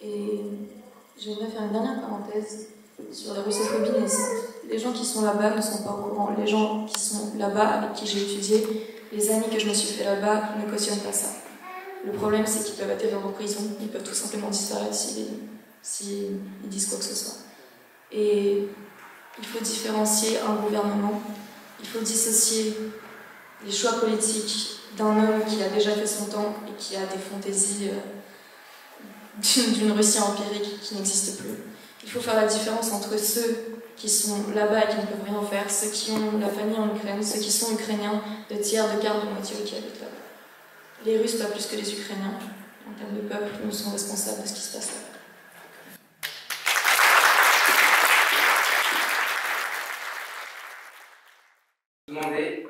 S20: Et j'aimerais faire une dernière parenthèse sur la russophobie. Les gens qui sont là-bas ne sont pas au courant. Les gens qui sont là-bas, avec qui j'ai étudié, les amis que je me suis fait là-bas, ne cautionnent pas ça. Le problème, c'est qu'ils peuvent atterrir en prison, ils peuvent tout simplement disparaître s'ils si ils disent quoi que ce soit. Et il faut différencier un gouvernement, il faut dissocier les choix politiques d'un homme qui a déjà fait son temps et qui a des fantaisies euh, d'une Russie empirique qui n'existe plus. Il faut faire la différence entre ceux qui sont là-bas et qui ne peuvent rien faire, ceux qui ont la famille en Ukraine, ceux qui sont ukrainiens, de tiers, de quart, de moitié qui habitent là-bas. Les Russes, pas plus que les Ukrainiens, en termes de peuple, nous sont responsables de ce qui se passe là.
S2: demander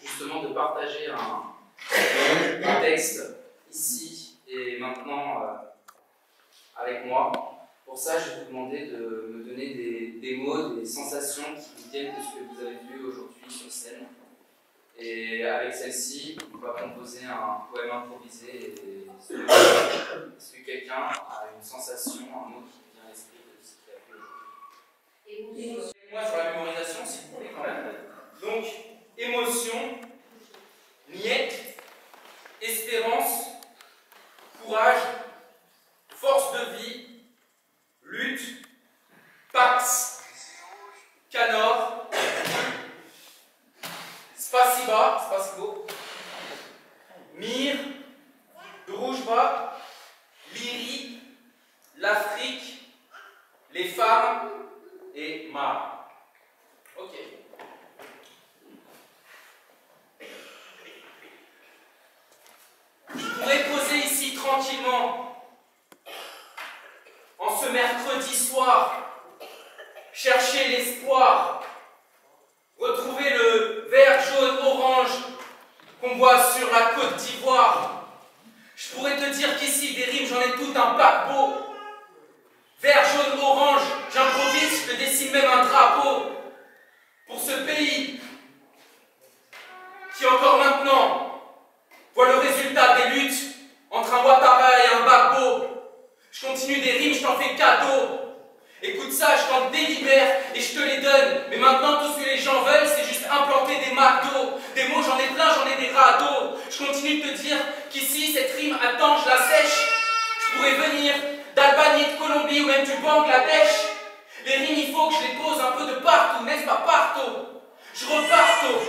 S2: justement de partager un, texte ici et maintenant euh, avec moi. Pour ça, je vais vous demander de me donner des, des mots, des sensations qui vous viennent de ce que vous avez vu aujourd'hui sur scène. Et avec celle-ci, on va composer un poème improvisé. et- Est-ce que quelqu'un a une sensation, un mot qui vient à l'esprit de ce qu'il a fait aujourd'hui Moi, sur la mémorisation, s'il vous plaît, quand même. Donc, émotion, niette, espérance, courage, force de vie, lutte, pax, canor, spasiba, spasibo, mire, drujba, lyrie, l'Afrique, les femmes et mar. Ok. Je pourrais poser ici tranquillement, en ce mercredi soir, chercher l'espoir, retrouver le vert jaune-orange qu'on voit sur la côte d'Ivoire. Je pourrais te dire qu'ici, des rimes, j'en ai tout un paquebot. Vert, jaune, orange, j'improvise, je te dessine même un drapeau pour ce pays qui encore maintenant voit le résultat des luttes entre un Ouattara et un Gbagbo. Je continue des rimes, je t'en fais
S21: des cadeaux. Écoute ça, je t'en délibère et je te les donne. Mais maintenant, tout ce que les gens veulent, c'est juste implanter des McDo. Des mots, j'en ai plein, j'en ai des radeaux. Je continue de te dire qu'ici, cette rime, attends, je la sèche. Je pourrais venir d'Albanie, de Colombie ou même du Bangladesh. Les rimes, il faut que je les pose un peu de partout, n'est-ce pas, partout. Je reparto.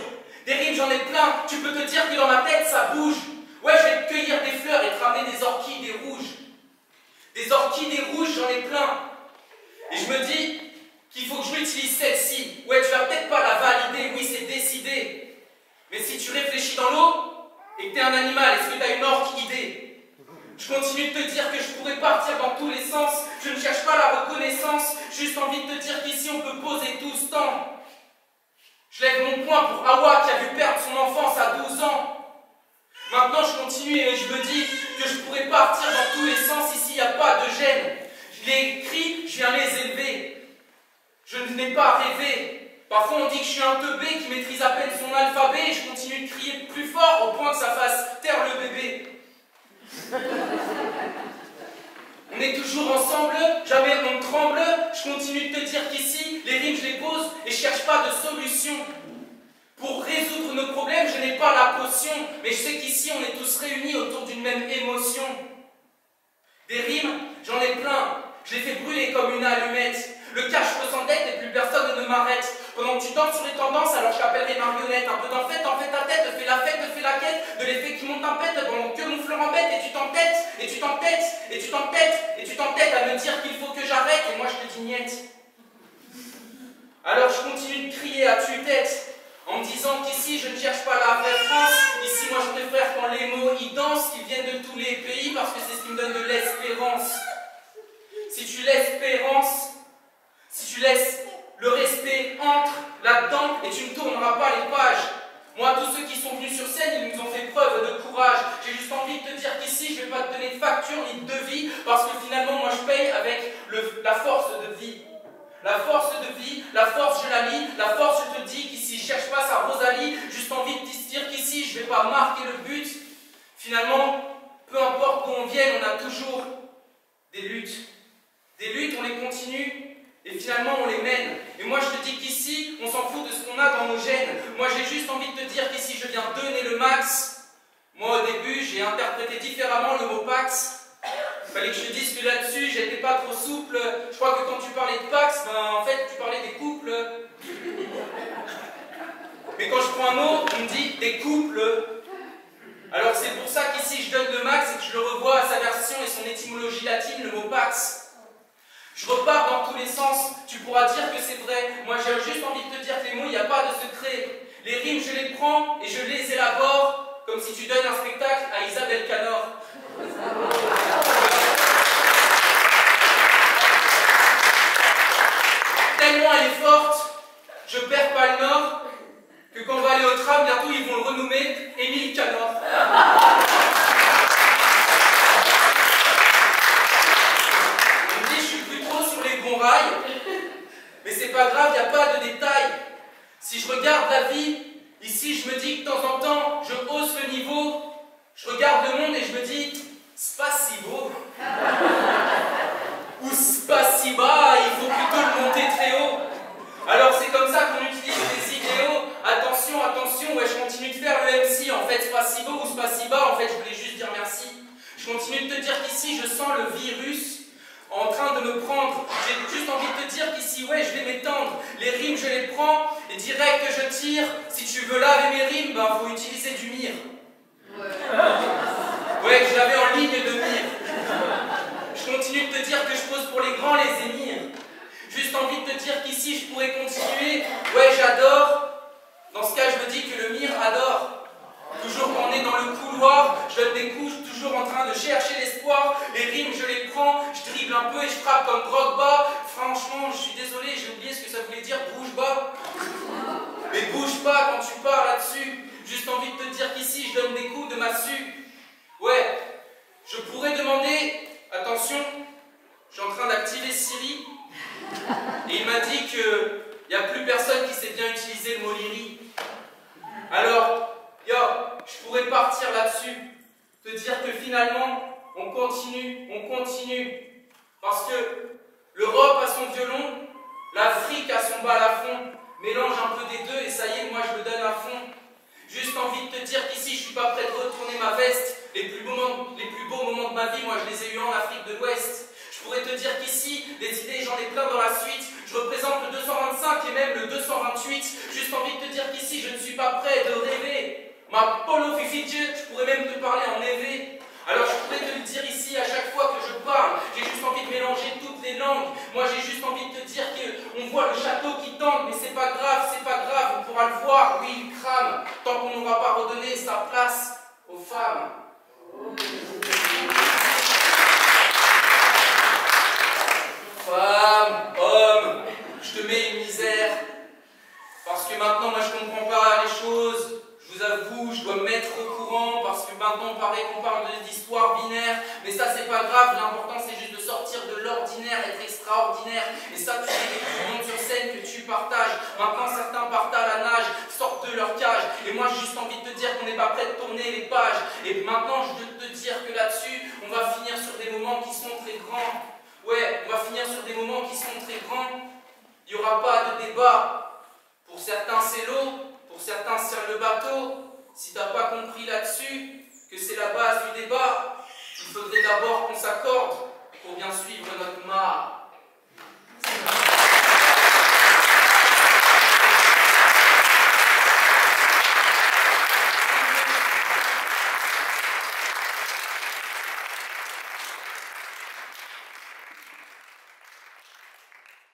S21: Des rimes, j'en ai plein. Tu peux te dire que dans ma tête, ça bouge. Ouais, je vais te cueillir des fleurs et te ramener des orchidées rouges. Des orchidées rouges, j'en ai plein. Et je me dis qu'il faut que je m'utilise celle-ci. Ouais, tu vas peut-être pas la valider, oui, c'est décidé. Mais si tu réfléchis dans l'eau et que tu es un animal, est-ce que tu as une orchidée Je continue de te dire que je pourrais partir dans tous les sens. Je ne cherche pas la reconnaissance, juste envie de te dire qu'ici on peut poser tout ce temps. Je lève mon poing pour Awa qui a vu perdre son enfance à 12 ans. Maintenant, je continue et je me dis que je pourrais partir dans tous les sens ici, il n'y a pas de gêne. Les cris, je viens les élever. Je n'ai pas rêvé. Parfois, on dit que je suis un teubé qui maîtrise à peine son alphabet et je continue de crier plus fort au point que ça fasse taire le bébé. On est toujours ensemble, jamais on tremble. Je continue de te dire qu'ici, les rimes, je les pose et je cherche pas de solution. Pour résoudre nos problèmes, je n'ai pas la potion, mais je sais qu'ici, on est tous réunis autour d'une même émotion. Des rimes, j'en ai plein. Je les fais brûler comme une allumette. Le cash tête et plus personne ne m'arrête. Pendant que tu danses sur les tendances, alors je t'appellerai marionnette. Un peu d'en fait, t'en fais ta tête, fais la fête, fais la quête de l'effet qui monte en pète pendant que mon fleur embête et tu t'entêtes, et tu t'entêtes, et tu t'entêtes, et tu t'entêtes à me dire qu'il faut que j'arrête et moi je te dis niette. Alors je continue de crier à tue-tête en me disant qu'ici je ne cherche pas la vraie France. Ici moi je préfère quand les mots y dansent, qu'ils viennent de tous les pays parce que c'est ce qui me donne de l'espérance. Si tu l'espérance, si tu laisses le respect entre là-dedans et tu ne tourneras pas les pages. Moi, tous ceux qui sont venus sur scène, ils nous ont fait preuve de courage. J'ai juste envie de te dire qu'ici, je ne vais pas te donner de facture ni de devis, parce que finalement, moi, je paye avec la force de vie. La force de vie, la force, je la lis, la force, je te dis qu'ici, je cherche pas sa Rosalie, juste envie de te dire qu'ici, je ne vais pas marquer le but. Finalement, peu importe où on vienne, on a toujours des luttes. Des luttes, on les continue, et finalement, on les mène. Et moi, je te dis qu'ici, on s'en fout de ce qu'on a dans nos gènes. Moi, j'ai juste envie de te dire qu'ici, je viens donner le max. Moi, au début, j'ai interprété différemment le mot Pax. Fallait que je te dise que là-dessus, j'étais pas trop souple. Je crois que quand tu parlais de Pax, ben, en fait, tu parlais des couples. Mais quand je prends un mot, on me dit des couples. Alors c'est pour ça qu'ici, je donne le max et que je le revois à sa version et son étymologie latine, le mot Pax. Je repars dans tous les sens, tu pourras dire que c'est vrai. Moi j'ai juste envie de te dire que les mots, il n'y a pas de secret. Les rimes, je les prends et je les élabore comme si tu donnes un spectacle à Isabelle Canor. Tellement elle est forte, je perds pas le nord, que quand on va aller au tram, bientôt ils vont le renommer